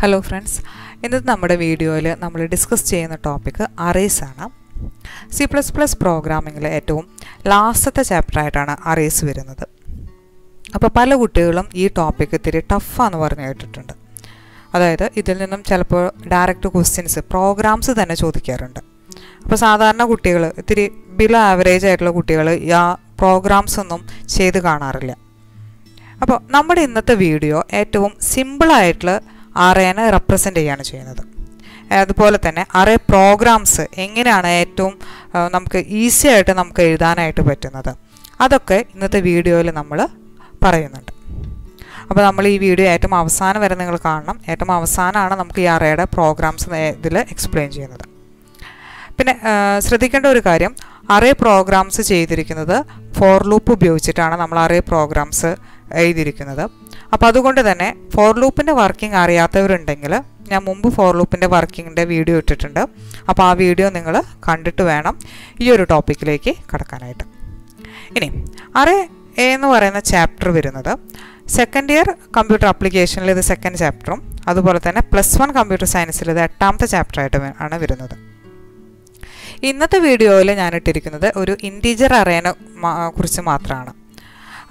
Hello friends ഇന്നത്തെ നമ്മുടെ വീഡിയോയിൽ നമ്മൾ ഡിസ്കസ് ചെയ്യുന്ന ടോപ്പിക്ക് അറേസ് ആണ്. സി പ്ലസ് പ്ലസ് പ്രോഗ്രാമിങ്ങിലെ ഏറ്റവും ലാസ്റ്റത്തെ ചാപ്റ്ററായിട്ടാണ് അറേസ് വരുന്നത്. അപ്പോൾ പല കുട്ടികളും ഈ ടോപ്പിക്ക് ഇത്തിരി ടഫാന്ന് പറഞ്ഞു കേട്ടിട്ടുണ്ട്. അതായത് ഇതിൽ നിന്നും ചിലപ്പോൾ ഡയറക്റ്റ് ക്വസ്റ്റ്യൻസ് പ്രോഗ്രാംസ് തന്നെ ചോദിക്കാറുണ്ട്. അപ്പോൾ സാധാരണ കുട്ടികൾ ഇത്തിരി ബിലോ ആവറേജ് ആയിട്ടുള്ള കുട്ടികൾ ആ പ്രോഗ്രാംസ് ഒന്നും ചെയ്ത് കാണാറില്ല. അപ്പോൾ നമ്മുടെ ഇന്നത്തെ വീഡിയോ ഏറ്റവും സിമ്പിളായിട്ടുള്ള അറേനെ റെപ്രസെന്റ് ചെയ്യുകയാണ് ചെയ്യുന്നത്. അതുപോലെ തന്നെ അറേ പ്രോഗ്രാംസ് എങ്ങനെയാണ് ഏറ്റവും നമുക്ക് ഈസി ആയിട്ട് നമുക്ക് എഴുതാനായിട്ട് പറ്റുന്നത്. അതൊക്കെ ഇന്നത്തെ വീഡിയോയിൽ നമ്മൾ പറയുന്നുണ്ട്. അപ്പോൾ നമ്മൾ ഈ വീഡിയോ ഏറ്റവും അവസാനം വരെ നിങ്ങൾ കാണണം. ഏറ്റവും അവസാനമാണ് നമുക്ക് ഈ അറയുടെ പ്രോഗ്രാംസ് ഇതിൽ എക്സ്പ്ലെയിൻ ചെയ്യുന്നത്. പിന്നെ ശ്രദ്ധിക്കേണ്ട ഒരു കാര്യം അറേ പ്രോഗ്രാംസ് ചെയ്തിരിക്കുന്നത് ഫോർ ലൂപ്പ് ഉപയോഗിച്ചിട്ടാണ് നമ്മൾ അറേ പ്രോഗ്രാംസ് എഴുതിയിരിക്കുന്നത്. അപ്പോൾ അതുകൊണ്ട് തന്നെ ഫോർ ലൂപ്പിന്റെ വർക്കിംഗ് അറിയാത്തവരുണ്ടെങ്കിൽ ഞാൻ മുമ്പ് ഫോർ ലൂപ്പിന്റെ വർക്കിങ്ങിന്റെ വീഡിയോ ഇട്ടിട്ടുണ്ട്. അപ്പോൾ ആ വീഡിയോ നിങ്ങൾ കണ്ടിട്ട് വേണം ഈ ഒരു ടോപ്പിക്കിലേക്ക് കടക്കാനായിട്ട്. ഇനി അറേ എന്ന് പറയുന്ന ചാപ്റ്റർ വരുന്നത്. സെക്കൻഡ് ഇയർ കമ്പ്യൂട്ടർ ആപ്ലിക്കേഷനിൽ ഇത് സെക്കൻഡ് ചാപ്റ്ററും അതുപോലെ തന്നെ പ്ലസ് വൺ കമ്പ്യൂട്ടർ സയൻസിൽ ഇത് എട്ടാമത്തെ ചാപ്റ്ററായിട്ട് ആണ് വരുന്നത്. ഇന്നത്തെ വീഡിയോയിൽ ഞാനിട്ടിരിക്കുന്നത് ഒരു ഇന്റീജർ അറേനെ കുറിച്ച് മാത്രമാണ്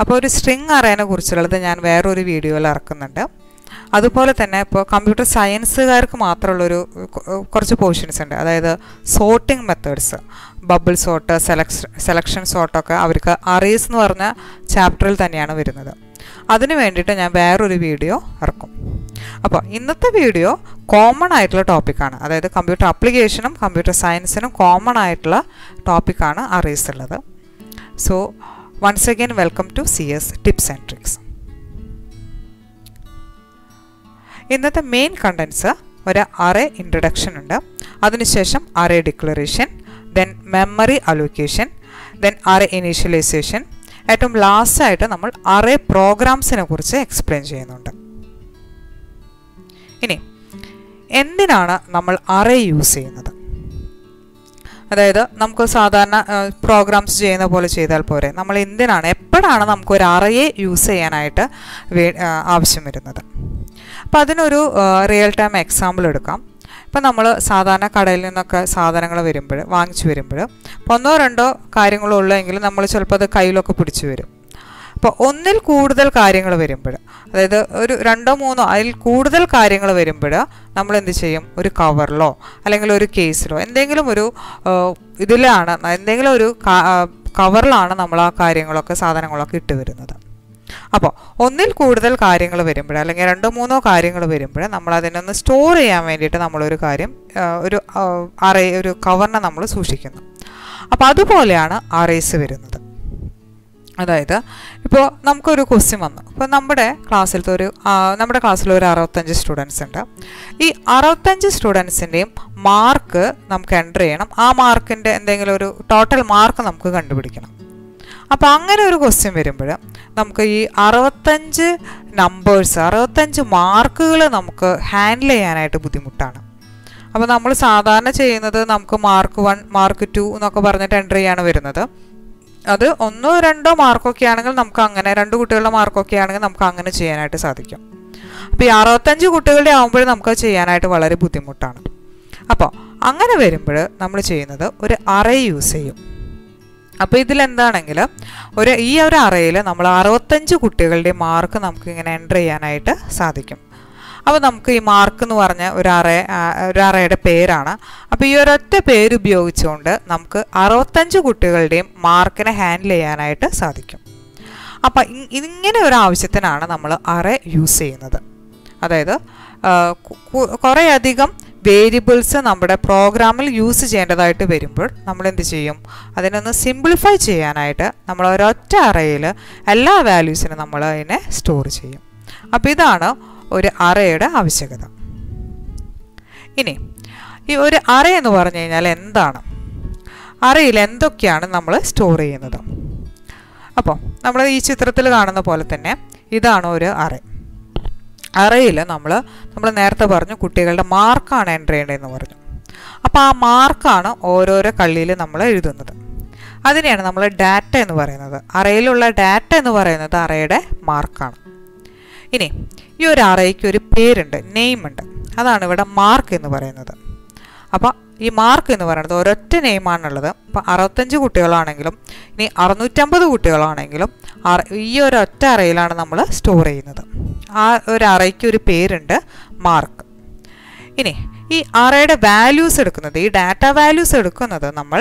അപ്പോൾ ഒരു സ്ട്രിങ് അറേനെ കുറിച്ചുള്ളത് ഞാൻ വേറൊരു വീഡിയോയിൽ ഇറക്കുന്നുണ്ട്. അതുപോലെ തന്നെ ഇപ്പോൾ കമ്പ്യൂട്ടർ സയൻസുകാർക്ക് മാത്രമുള്ളൊരു കുറച്ച് പോർഷൻസ് ഉണ്ട്. അതായത് sorting methods bubble sort selection selection സോർട്ടൊക്കെ അവർക്ക് അറേസ് എന്ന് പറഞ്ഞ ചാപ്റ്ററിൽ തന്നെയാണ് വരുന്നത്. അതിന് വേണ്ടിയിട്ട് ഞാൻ വേറൊരു വീഡിയോ ഇറക്കും. അപ്പോൾ ഇന്നത്തെ വീഡിയോ കോമൺ ആയിട്ടുള്ള ടോപ്പിക്കാണ് അതായത് കമ്പ്യൂട്ടർ ആപ്ലിക്കേഷനും കമ്പ്യൂട്ടർ സയൻസിനും കോമൺ ആയിട്ടുള്ള ടോപ്പിക്കാണ് അറേസ് ഉള്ളത്. So once again welcome to C S tips and tricks ഇന്നത്തെ മെയിൻ കണ്ടൻസ് ഒരു അറേ ഇൻട്രഡക്ഷൻ ഉണ്ട്. അതിനുശേഷം array declaration then memory allocation then array initialization ഏറ്റവും ലാസ്റ്റായിട്ട് നമ്മൾ അറേ പ്രോഗ്രാംസിനെ കുറിച്ച് എക്സ്പ്ലെയിൻ ചെയ്യുന്നുണ്ട്. ഇനി എന്തിനാണ് നമ്മൾ അറേ യൂസ് ചെയ്യുന്നത്? അതായത് നമുക്ക് സാധാരണ പ്രോഗ്രാംസ് ചെയ്യുന്ന പോലെ ചെയ്താൽ പോരെ. നമ്മൾ എന്തിനാണ് എപ്പോഴാണ് നമുക്ക് ഒരു അറയെ യൂസ് ചെയ്യാനായിട്ട് ആവശ്യം വരുന്നത്? അപ്പോൾ അതിനൊരു റിയൽ ടൈം എക്സാമ്പിൾ എടുക്കാം. ഇപ്പം നമ്മൾ സാധാരണ കടയിൽ നിന്നൊക്കെ സാധനങ്ങൾ വരുമ്പോൾ വാങ്ങിച്ചു വരുമ്പോൾ ഒന്നോ രണ്ടോ കാര്യങ്ങളോ ഉള്ളെങ്കിൽ നമ്മൾ ചിലപ്പോൾ അത് കയ്യിലൊക്കെ പിടിച്ചു വരും. അപ്പോൾ ഒന്നിൽ കൂടുതൽ കാര്യങ്ങൾ വരുമ്പോൾ അതായത് ഒരു രണ്ടോ മൂന്നോ അതിൽ കൂടുതൽ കാര്യങ്ങൾ വരുമ്പോൾ നമ്മൾ എന്ത് ചെയ്യും? ഒരു കവറിലോ അല്ലെങ്കിൽ ഒരു കേസിലോ എന്തെങ്കിലും ഒരു ഇതിലാണ് എന്തെങ്കിലും ഒരു കവറിലാണ് നമ്മൾ ആ കാര്യങ്ങളൊക്കെ സാധനങ്ങളൊക്കെ ഇട്ട് വരുന്നത്. അപ്പോൾ ഒന്നിൽ കൂടുതൽ കാര്യങ്ങൾ വരുമ്പോൾ അല്ലെങ്കിൽ രണ്ടോ മൂന്നോ കാര്യങ്ങൾ വരുമ്പോൾ നമ്മൾ അതിനൊന്ന് സ്റ്റോർ ചെയ്യാൻ വേണ്ടിയിട്ട് നമ്മളൊരു കാര്യം ഒരു അറേ ഒരു കവറിനെ നമ്മൾ സൂക്ഷിക്കുന്നു. അപ്പോൾ അതുപോലെയാണ് അറേസ് വരുന്നത്. അതായത് ഇപ്പോൾ നമുക്കൊരു ക്വസ്റ്റ്യൻ വന്നു. ഇപ്പോൾ നമ്മുടെ ക്ലാസ്സിലത്തെ ഒരു നമ്മുടെ ക്ലാസ്സിൽ ഒരു അറുപത്തഞ്ച് സ്റ്റുഡൻസ് ഉണ്ട്. ഈ അറുപത്തഞ്ച് സ്റ്റുഡൻസിന്റെയും മാർക്ക് നമുക്ക് എന്റർ ചെയ്യണം. ആ മാർക്കിന്റെ എന്തെങ്കിലും ഒരു ടോട്ടൽ മാർക്ക് നമുക്ക് കണ്ടുപിടിക്കണം. അപ്പോൾ അങ്ങനെ ഒരു ക്വസ്റ്റ്യൻ വരുമ്പോൾ നമുക്ക് ഈ അറുപത്തഞ്ച് നമ്പേഴ്സ് അറുപത്തഞ്ച് മാർക്കുകൾ നമുക്ക് ഹാൻഡിൽ ചെയ്യാനായിട്ട് ബുദ്ധിമുട്ടാണ്. അപ്പോൾ നമ്മൾ സാധാരണ ചെയ്യുന്നത് നമുക്ക് മാർക്ക് വൺ മാർക്ക് ടു എന്നൊക്കെ പറഞ്ഞിട്ട് എന്റർ ചെയ്യാണ് വരുന്നത്. അത് ഒന്നോ രണ്ടോ മാർക്കൊക്കെ ആണെങ്കിൽ നമുക്ക് അങ്ങനെ രണ്ട് കുട്ടികളുടെ മാർക്കൊക്കെ ആണെങ്കിൽ നമുക്ക് അങ്ങനെ ചെയ്യാനായിട്ട് സാധിക്കും. അപ്പോൾ ഈ അറുപത്തഞ്ച് കുട്ടികളുടെ ആകുമ്പോൾ നമുക്ക് ചെയ്യാനായിട്ട് വളരെ ബുദ്ധിമുട്ടാണ്. അപ്പോൾ അങ്ങനെ വരുമ്പോൾ നമ്മൾ ചെയ്യുന്നത് ഒരു അറേ യൂസ് ചെയ്യും. അപ്പോൾ ഇതിലെന്താണെങ്കിൽ ഒരു ഈ ഒരു അറയിൽ നമ്മൾ അറുപത്തഞ്ച് കുട്ടികളുടെ മാർക്ക് നമുക്ക് ഇങ്ങനെ എന്റർ ചെയ്യാനായിട്ട് സാധിക്കും. അപ്പോൾ നമുക്ക് ഈ മാർക്ക് എന്ന് പറഞ്ഞ ഒരു അറേ ഒരു അറയുടെ പേരാണ്. അപ്പോൾ ഈ ഒരൊറ്റ പേര് ഉപയോഗിച്ചുകൊണ്ട് നമുക്ക് അറുപത്തഞ്ച് കുട്ടികളുടെയും മാർക്കിനെ ഹാൻഡിൽ ചെയ്യാനായിട്ട് സാധിക്കും. അപ്പോൾ ഇങ്ങനെ ഒരു ആവശ്യത്തിനാണ് നമ്മൾ അറ യൂസ് ചെയ്യുന്നത്. അതായത് കുറേയധികം വേരിയബിൾസ് നമ്മുടെ പ്രോഗ്രാമിൽ യൂസ് ചെയ്യേണ്ടതായിട്ട് വരുമ്പോൾ നമ്മൾ എന്ത് ചെയ്യും? അതിനൊന്ന് സിംപ്ലിഫൈ ചെയ്യാനായിട്ട് നമ്മൾ ഒരൊറ്റ അറയിൽ എല്ലാ വാല്യൂസിനും നമ്മൾ അതിനെ സ്റ്റോർ ചെയ്യും. അപ്പോൾ ഇതാണ് ഒരു അറയുടെ ആവശ്യകത. ഇനി ഈ ഒരു അറ എന്ന് പറഞ്ഞു കഴിഞ്ഞാൽ എന്താണ്? അറയിൽ എന്തൊക്കെയാണ് നമ്മൾ സ്റ്റോർ ചെയ്യുന്നത്? അപ്പോൾ നമ്മൾ ഈ ചിത്രത്തിൽ കാണുന്ന പോലെ തന്നെ ഇതാണ് ഒരു അറ. അറയിൽ നമ്മൾ നമ്മൾ നേരത്തെ പറഞ്ഞു കുട്ടികളുടെ മാർക്കാണ് എന്റർ ചെയ്യേണ്ടതെന്ന് പറഞ്ഞു. അപ്പോൾ ആ മാർക്കാണ് ഓരോരോ കള്ളിയിൽ നമ്മൾ എഴുതുന്നത്. അതിനെയാണ് നമ്മൾ ഡാറ്റ എന്ന് പറയുന്നത്. അറയിലുള്ള ഡാറ്റ എന്ന് പറയുന്നത് അറയുടെ മാർക്കാണ് ഇനി ഈ ഒരു അറയ്ക്ക് ഒരു പേരുണ്ട് നെയിം ഉണ്ട്. അതാണ് ഇവിടെ മാർക്ക് എന്ന് പറയുന്നത്. അപ്പോൾ ഈ മാർക്ക് എന്ന് പറയുന്നത് ഒരൊറ്റ നെയിമാണുള്ളത് അപ്പോൾ അറുപത്തഞ്ച് കുട്ടികളാണെങ്കിലും ഇനി അറുന്നൂറ്റമ്പത് കുട്ടികളാണെങ്കിലും ഈ ഒരു ഒറ്റ അറയിലാണ് നമ്മൾ സ്റ്റോർ ചെയ്യുന്നത്. ആ ഒരു അറയ്ക്ക് ഒരു പേരുണ്ട് മാർക്ക് ഇനി ഈ അറയുടെ വാല്യൂസ് എടുക്കുന്നത് ഈ ഡാറ്റ വാല്യൂസ് എടുക്കുന്നത് നമ്മൾ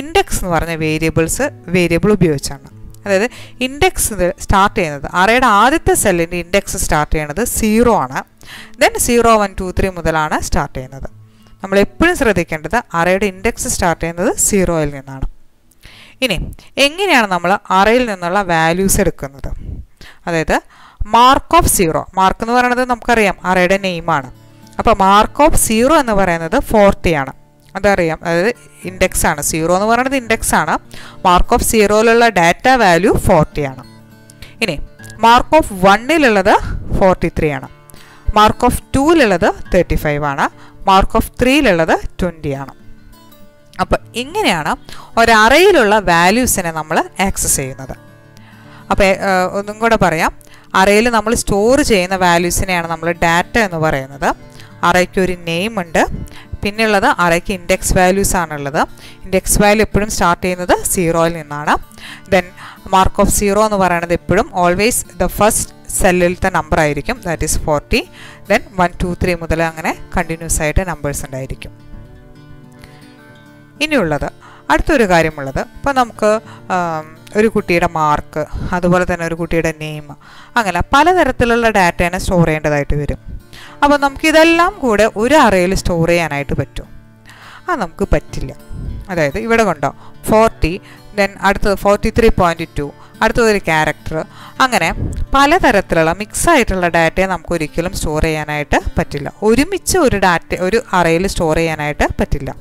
ഇൻഡെക്സ് എന്ന് പറഞ്ഞ വേരിയബിൾസ് വേരിയബിൾ ഉപയോഗിച്ചാണ്. അതായത് ഇൻഡെക്സ് സ്റ്റാർട്ട് ചെയ്യുന്നത് അറയുടെ ആദ്യത്തെ സെല്ലിന്റെ ഇൻഡെക്സ് സ്റ്റാർട്ട് ചെയ്യുന്നത് സീറോ ആണ്. Then zero one two three മുതലാണ് സ്റ്റാർട്ട് ചെയ്യുന്നത്. നമ്മൾ എപ്പോഴും ശ്രദ്ധിക്കേണ്ടത് അറയുടെ ഇൻഡെക്സ് സ്റ്റാർട്ട് ചെയ്യുന്നത് സീറോയിൽ നിന്നാണ്. ഇനി എങ്ങനെയാണ് നമ്മൾ അറയിൽ നിന്നുള്ള വാല്യൂസ് എടുക്കുന്നത്? അതായത് മാർക്ക് ഓഫ് സീറോ മാർക്ക് എന്ന് പറയുന്നത് നമുക്കറിയാം അറയുടെ നെയിമാണ് അപ്പോൾ മാർക്ക് ഓഫ് സീറോ എന്ന് പറയുന്നത് ഫോർട്ടി ആണ്. അതറിയാം. അതായത് ഇൻഡെക്സ് ആണ്. സീറോ എന്ന് പറയുന്നത് ഇൻഡെക്സ് ആണ്. മാർക്ക് ഓഫ് സീറോയിലുള്ള ഡാറ്റ വാല്യൂ ഫോർട്ടി ആണ്. ഇനി മാർക്ക് ഓഫ് വണ്ണിലുള്ളത് ഫോർട്ടി ത്രീ ആണ്. മാർക്ക് ഓഫ് ടൂവിലുള്ളത് തേർട്ടി ഫൈവ് ആണ്. മാർക്ക് ഓഫ് ത്രീയിലുള്ളത് ട്വന്റി ആണ്. അപ്പോൾ ഇങ്ങനെയാണ് ഒരറയിലുള്ള വാല്യൂസിനെ നമ്മൾ ആക്സസ് ചെയ്യുന്നത്. അപ്പോൾ ഒന്നും കൂടെ പറയാം. അറയിൽ നമ്മൾ സ്റ്റോർ ചെയ്യുന്ന വാല്യൂസിനെയാണ് നമ്മൾ ഡാറ്റ എന്ന് പറയുന്നത്. അറയ്ക്ക് ഒരു നെയിം ഉണ്ട്. പിന്നെയുള്ളത് അറയ്ക്ക് ഇൻഡെക്സ് വാല്യൂസ് ആണുള്ളത്? ഇൻഡെക്സ് വാല്യൂ എപ്പോഴും സ്റ്റാർട്ട് ചെയ്യുന്നത് സീറോയിൽ നിന്നാണ്. ദെൻ മാർക്ക് ഓഫ് സീറോ എന്ന് പറയുന്നത് എപ്പോഴും ഓൾവേസ് ദ ഫസ്റ്റ് സെല്ലിലത്തെ നമ്പർ ആയിരിക്കും. That is forty then one two three മുതൽ അങ്ങനെ കണ്ടിന്യൂസ് ആയിട്ട് നമ്പേഴ്സ് ഉണ്ടായിരിക്കും. ഇനിയുള്ളത്. അടുത്തൊരു കാര്യമുള്ളത്. ഇപ്പോൾ നമുക്ക് ഒരു കുട്ടിയുടെ മാർക്ക് അതുപോലെ തന്നെ ഒരു കുട്ടിയുടെ നെയിം അങ്ങനെ പലതരത്തിലുള്ള ഡാറ്റേനെ സ്റ്റോർ ചെയ്യേണ്ടതായിട്ട് വരും. അപ്പോൾ നമുക്കിതെല്ലാം കൂടെ ഒരു അറയിൽ സ്റ്റോർ ചെയ്യാനായിട്ട് പറ്റും. അത് നമുക്ക് പറ്റില്ല. അതായത് ഇവിടെ കൊണ്ടോ ഫോർട്ടി ദെൻ അടുത്തത് ഫോർട്ടി ത്രീ പോയിന്റ് ടു അടുത്തതൊരു ക്യാരക്ടർ അങ്ങനെ പലതരത്തിലുള്ള മിക്സ് ആയിട്ടുള്ള ഡാറ്റയെ നമുക്ക് ഒരിക്കലും സ്റ്റോർ ചെയ്യാനായിട്ട് പറ്റില്ല. ഒരുമിച്ച് ഒരു ഡാറ്റ ഒരു അറയിൽ സ്റ്റോർ ചെയ്യാനായിട്ട് പറ്റില്ല.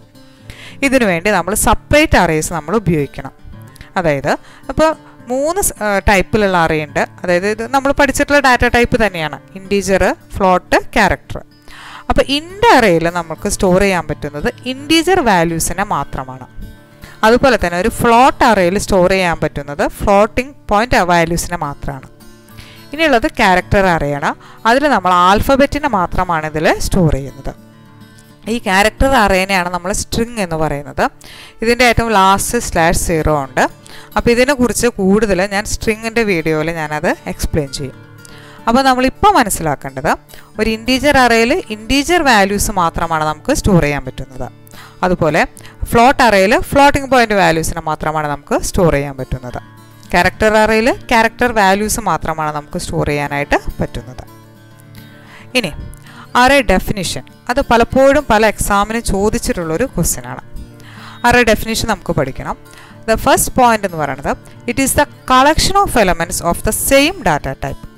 ഇതിനു വേണ്ടി നമ്മൾ സെപ്പറേറ്റ് അറേസ് നമ്മൾ ഉപയോഗിക്കണം. അതായത് ഇപ്പോൾ മൂന്ന് ടൈപ്പിലുള്ള അറയുണ്ട് അതായത് ഇത് നമ്മൾ പഠിച്ചിട്ടുള്ള ഡാറ്റ ടൈപ്പ് തന്നെയാണ്. ഇന്റീജർ ഫ്ലോട്ട് ക്യാരക്ടർ അപ്പോൾ ഇന്റെ അറയിൽ നമുക്ക് സ്റ്റോർ ചെയ്യാൻ പറ്റുന്നത് ഇന്റീജർ വാല്യൂസിനെ മാത്രമാണ്. അതുപോലെ തന്നെ ഒരു ഫ്ലോട്ട് അറേയിൽ സ്റ്റോർ ചെയ്യാൻ പറ്റുന്നത് ഫ്ലോട്ടിംഗ് പോയിന്റ് വാല്യൂസിനെ മാത്രമാണ് ഇനിയുള്ളത് ക്യാരക്ടർ അറേയാണ് അതിൽ നമ്മൾ ആൽഫബറ്റിനെ മാത്രമാണ് ഇതിൽ സ്റ്റോർ ചെയ്യുന്നത്. ഈ ക്യാരക്ടർ അറേനെയാണ് നമ്മൾ സ്ട്രിങ് എന്ന് പറയുന്നത്. ഇതിന്റെ ഏറ്റവും ലാസ്റ്റ് സ്ലാഷ് സീറോ ഉണ്ട്. അപ്പോൾ ഇതിനെക്കുറിച്ച് കൂടുതൽ ഞാൻ സ്ട്രിങ്ങിന്റെ വീഡിയോയിൽ ഞാനത് എക്സ്പ്ലെയിൻ ചെയ്യും. അപ്പോൾ നമ്മളിപ്പോൾ മനസ്സിലാക്കേണ്ടത് ഒരു ഇന്റീജർ അറയിൽ ഇന്റീജർ വാല്യൂസ് മാത്രമാണ് നമുക്ക് സ്റ്റോർ ചെയ്യാൻ പറ്റുന്നത്. അതുപോലെ ഫ്ലോട്ട് അറയിൽ ഫ്ലോട്ടിംഗ് പോയിന്റ് വാല്യൂസിനെ മാത്രമാണ് നമുക്ക് സ്റ്റോർ ചെയ്യാൻ പറ്റുന്നത്. ക്യാരക്ടർ അറയിൽ ക്യാരക്ടർ വാല്യൂസ് മാത്രമാണ് നമുക്ക് സ്റ്റോർ ചെയ്യാനായിട്ട് പറ്റുന്നത്. ഇനി അറേ ഡെഫിനിഷൻ അത് പലപ്പോഴും പല എക്സാമിനും ചോദിച്ചിട്ടുള്ളൊരു ക്വസ്റ്റ്യനാണ് അറേ ഡെഫിനിഷൻ നമുക്ക് പഠിക്കണം. ദ ഫസ്റ്റ് പോയിന്റ് എന്ന് പറയുന്നത് it is the collection of elements of the same data type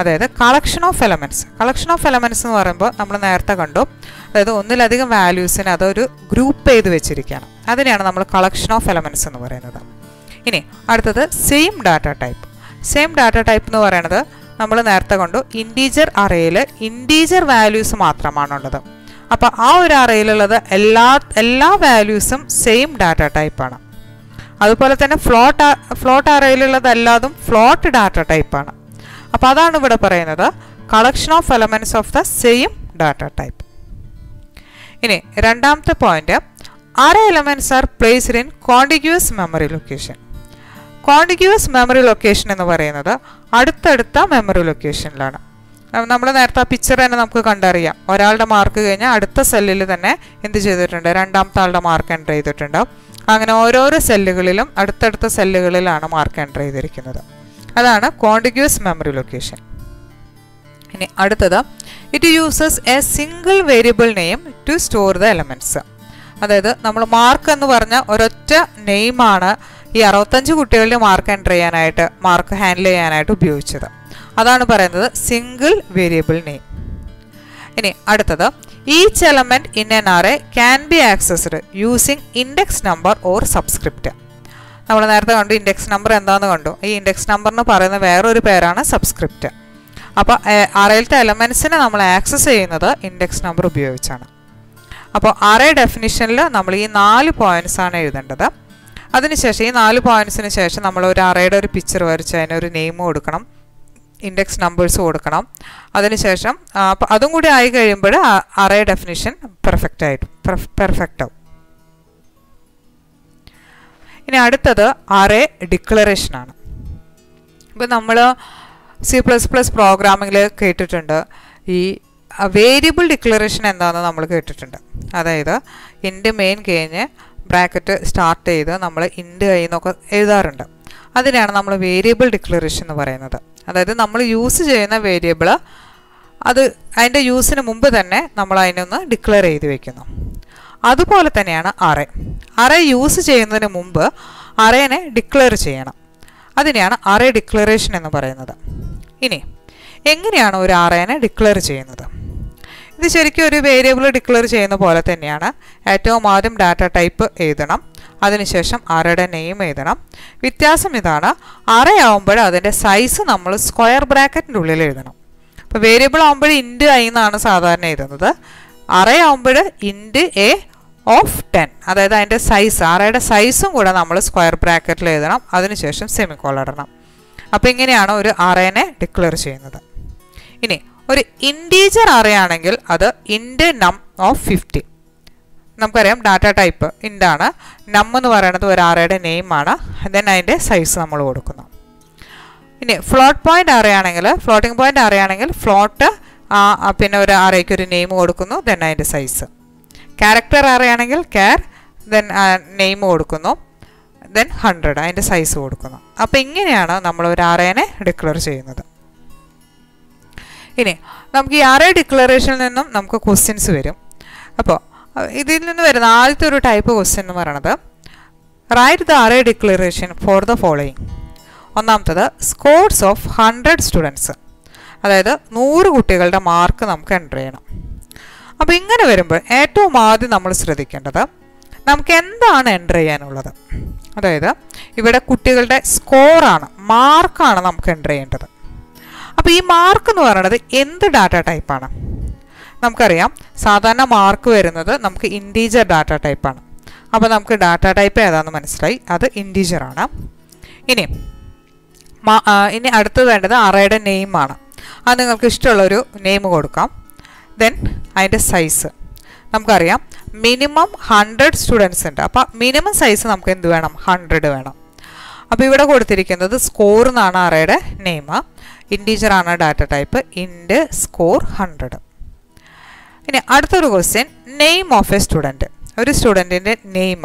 അതായത് collection of elements collection of elements എന്ന് പറയുമ്പോൾ നമ്മൾ നേരത്തെ കണ്ടു. അതായത് ഒന്നിലധികം വാല്യൂസിന് അതൊരു ഗ്രൂപ്പ് ചെയ്ത് വെച്ചിരിക്കുകയാണ്. അതിനെയാണ് നമ്മൾ കളക്ഷൻ ഓഫ് എലമെന്റ്സ് എന്ന് പറയുന്നത്. ഇനി അടുത്തത് same data type same data type എന്ന് പറയുന്നത് നമ്മൾ നേരത്തെ കണ്ടു. ഇന്റീജർ അറയിൽ ഇന്റീജർ വാല്യൂസ് മാത്രമാണുള്ളത്. അപ്പോൾ ആ ഒരു അറയിലുള്ളത് എല്ലാ എല്ലാ വാല്യൂസും സെയിം ഡാറ്റ ടൈപ്പാണ് അതുപോലെ തന്നെ ഫ്ലോട്ട് ഫ്ലോട്ട് അറയിലുള്ളത് എല്ലാതും ഫ്ലോട്ട് ഡാറ്റ ടൈപ്പാണ് അപ്പോൾ അതാണ് ഇവിടെ പറയുന്നത്. Collection of elements of the same data type ഇനി രണ്ടാമത്തെ point array elements are placed in contiguous memory location contiguous memory location എന്ന് പറയുന്നത് അടുത്തടുത്ത മെമ്മറി ലൊക്കേഷനിലാണ് നമ്മൾ നേരത്തെ ആ പിക്ചർ തന്നെ നമുക്ക് കണ്ടറിയാം. ഒരാളുടെ മാർക്ക് കഴിഞ്ഞാൽ അടുത്ത സെല്ലിൽ തന്നെ എന്ത് ചെയ്തിട്ടുണ്ട്? രണ്ടാമത്തെ ആളുടെ മാർക്ക് എന്റർ ചെയ്തിട്ടുണ്ട് അങ്ങനെ ഓരോരോ സെല്ലുകളിലും അടുത്തടുത്ത സെല്ലുകളിലാണ് മാർക്ക് എന്റർ ചെയ്തിരിക്കുന്നത്. അതാണ് കോണ്ടിഗ്യൂസ് മെമ്മറി ലൊക്കേഷൻ ഇനി അടുത്തത് it uses a single variable name to store the elements അതായത് നമ്മൾ മാർക്ക് എന്ന് പറഞ്ഞ ഒരൊറ്റ നെയിമാണ് ഈ അറുപത്തഞ്ച് കുട്ടികളുടെ മാർക്ക് എന്റർ ചെയ്യാനായിട്ട് മാർക്ക് ഹാൻഡിൽ ചെയ്യാനായിട്ട് ഉപയോഗിച്ചത്. അതാണ് പറയുന്നത് സിംഗിൾ വേരിയബിൾ നെയിം ഇനി അടുത്തത് each element in an array can be accessed using index number or subscript നമ്മൾ നേരത്തെ കണ്ടു ഇൻഡെക്സ് നമ്പർ എന്താണെന്ന് കണ്ടു. ഈ ഇൻഡെക്സ് നമ്പറിന് പറയുന്ന വേറൊരു പേരാണ് സബ്സ്ക്രിപ്റ്റ് അപ്പോൾ അറയിലത്തെ എലമെൻസിനെ നമ്മൾ ആക്സസ് ചെയ്യുന്നത് ഇൻഡെക്സ് നമ്പർ ഉപയോഗിച്ചാണ്. അപ്പോൾ അറേ ഡെഫിനിഷനിൽ നമ്മൾ ഈ നാല് പോയിന്റ്സ് ആണ് എഴുതേണ്ടത്. അതിനുശേഷം ഈ നാല് പോയിന്റ്സിന് ശേഷം നമ്മൾ ഒരു അറയുടെ ഒരു പിക്ചർ വരച്ച് അതിനൊരു നെയിം കൊടുക്കണം. ഇൻഡെക്സ് നമ്പേഴ്സ് കൊടുക്കണം. അതിനുശേഷം അപ്പം അതും കൂടി ആയി കഴിയുമ്പോൾ അറേ ഡെഫിനിഷൻ പെർഫെക്റ്റ് ആയിട്ട് പെർഫെക്റ്റ് ആവും. ഇനി അടുത്തത് അറേ ഡിക്ലറേഷനാണ് ഇപ്പം നമ്മൾ സി പ്ലസ് പ്ലസ് പ്രോഗ്രാമിങ്ങിൽ കേട്ടിട്ടുണ്ട്. ഈ വേരിയബിൾ ഡിക്ലറേഷൻ എന്താണെന്ന് നമ്മൾ കേട്ടിട്ടുണ്ട്. അതായത് ഇൻഡ് മെയിൻ കഴിഞ്ഞ് ബ്രാക്കറ്റ് സ്റ്റാർട്ട് ചെയ്ത് നമ്മൾ ഇൻഡ് കഴിഞ്ഞൊക്കെ എഴുതാറുണ്ട്. അതിനെയാണ് നമ്മൾ വേരിയബിൾ ഡിക്ലറേഷൻ എന്ന് പറയുന്നത്. അതായത് നമ്മൾ യൂസ് ചെയ്യുന്ന വേരിയബിൾ അത് അതിന്റെ യൂസിന് മുമ്പ് തന്നെ നമ്മൾ അതിനൊന്ന് ഡിക്ലെയർ ചെയ്ത് വെക്കുന്നു. അതുപോലെ തന്നെയാണ് അറേ അറേ യൂസ് ചെയ്യുന്നതിന് മുമ്പ് അറേനെ ഡിക്ലെയർ ചെയ്യണം. അതിനെയാണ് അറേ ഡിക്ലറേഷൻ എന്ന് പറയുന്നത്. ഇനി എങ്ങനെയാണ് ഒരു അറേനെ ഡിക്ലെയർ ചെയ്യുന്നത്? ഇത് ശരിക്കും ഒരു വേരിയബിൾ ഡിക്ലെയർ ചെയ്യുന്ന പോലെ തന്നെയാണ്. ഏറ്റവും ആദ്യം ഡാറ്റ ടൈപ്പ് എഴുതണം. അതിനുശേഷം അറയുടെ നെയിം എഴുതണം. വ്യത്യാസം ഇതാണ്. അറ ആവുമ്പോൾ അതിന്റെ സൈസ് നമ്മൾ സ്ക്വയർ ബ്രാക്കറ്റിന്റെ ഉള്ളിൽ എഴുതണം. അപ്പോൾ വേരിയബിൾ ആവുമ്പോൾ ഇൻഡ് ഐ എന്നാണ് സാധാരണ എഴുതുന്നത്. അറേ ആവുമ്പോൾ ഇൻഡ് എ ഓഫ് ടെൻ അതായത് അതിന്റെ സൈസ് അറയുടെ സൈസും കൂടെ നമ്മൾ സ്ക്വയർ ബ്രാക്കറ്റിൽ എഴുതണം. അതിനുശേഷം സെമിക്കോൾ ഇടണം. അപ്പോൾ ഇങ്ങനെയാണ് ഒരു അറേനെ ഡിക്ലെയർ ചെയ്യുന്നത്. ഇനി ഒരു ഇന്റീജർ അറിയാണെങ്കിൽ അത് ഇൻഡ് നം ഓഫ് ഫിഫ്റ്റി നമുക്കറിയാം ഡാറ്റ ടൈപ്പ് ഇൻഡാണ് നം എന്ന് പറയുന്നത് ഒരു അറയുടെ നെയിമാണ് ദെൻ അതിന്റെ സൈസ് നമ്മൾ കൊടുക്കുന്നു. ഇനി ഫ്ലോട്ട് പോയിന്റ് അറിയാണെങ്കിൽ ഫ്ലോട്ടിംഗ് പോയിന്റ് അറിയാണെങ്കിൽ ഫ്ലോട്ട് പിന്നെ ഒരു അറയ്ക്ക് ഒരു നെയിം കൊടുക്കുന്നു ദെൻ അതിന്റെ സൈസ് ക്യാരക്ടർ അറിയാണെങ്കിൽ ക്യാർ ദെൻ നെയിം കൊടുക്കുന്നു. ദെൻ ഹൺഡ്രഡ് അതിന്റെ സൈസ് കൊടുക്കുന്നു. അപ്പോൾ ഇങ്ങനെയാണ് നമ്മൾ ഒരു അറേനെ ഡിക്ലെയർ ചെയ്യുന്നത്. ഇനി നമുക്ക് ഈ അറേ ഡിക്ലറേഷനിൽ നിന്നും നമുക്ക് ക്വസ്റ്റ്യൻസ് വരും. അപ്പോൾ ഇതിൽ നിന്ന് വരുന്ന ആദ്യത്തെ ഒരു ടൈപ്പ് ക്വസ്റ്റ്യൻ എന്ന് പറയുന്നത് write the array declaration for the following ഒന്നാമത്തത് സ്കോർസ് ഓഫ് ഹൺഡ്രഡ് സ്റ്റുഡൻസ് അതായത് നൂറ് കുട്ടികളുടെ മാർക്ക് നമുക്ക് എന്റർ ചെയ്യണം. അപ്പോൾ ഇങ്ങനെ വരുമ്പോൾ ഏറ്റവും ആദ്യം നമ്മൾ ശ്രദ്ധിക്കേണ്ടത് നമുക്ക് എന്താണ് എന്റർ ചെയ്യാനുള്ളത്? അതായത് ഇവിടെ കുട്ടികളുടെ സ്കോറാണ് മാർക്കാണ് നമുക്ക് എന്റർ ചെയ്യേണ്ടത്. അപ്പോൾ ഈ മാർക്ക് എന്ന് പറയുന്നത് എന്ത് ഡാറ്റ ടൈപ്പാണ് നമുക്കറിയാം സാധാരണ മാർക്ക് വരുന്നത് നമുക്ക് ഇന്റീജർ ഡാറ്റ ടൈപ്പാണ് അപ്പോൾ നമുക്ക് ഡാറ്റ ടൈപ്പ് ഏതാണെന്ന് മനസ്സിലായി? അത് ഇന്റീജറാണ് ഇനി ഇനി അടുത്ത് വേണ്ടത് അറയുടെ നെയിമാണ് അത് നിങ്ങൾക്ക് ഇഷ്ടമുള്ളൊരു നെയിം കൊടുക്കാം. ദെൻ അതിന്റെ സൈസ് നമുക്കറിയാം മിനിമം ഹൺഡ്രഡ് സ്റ്റുഡൻസ് ഉണ്ട്. അപ്പോൾ മിനിമം സൈസ് നമുക്ക് എന്ത് വേണം? ഹൺഡ്രഡ് വേണം. അപ്പോൾ ഇവിടെ കൊടുത്തിരിക്കുന്നത് സ്കോർ എന്നാണ് അറയുടെ name ഇന്റീജറാണ് data type int score hundred ഇനി അടുത്തൊരു question name of a student ഒരു സ്റ്റുഡന്റിന്റെ നെയിം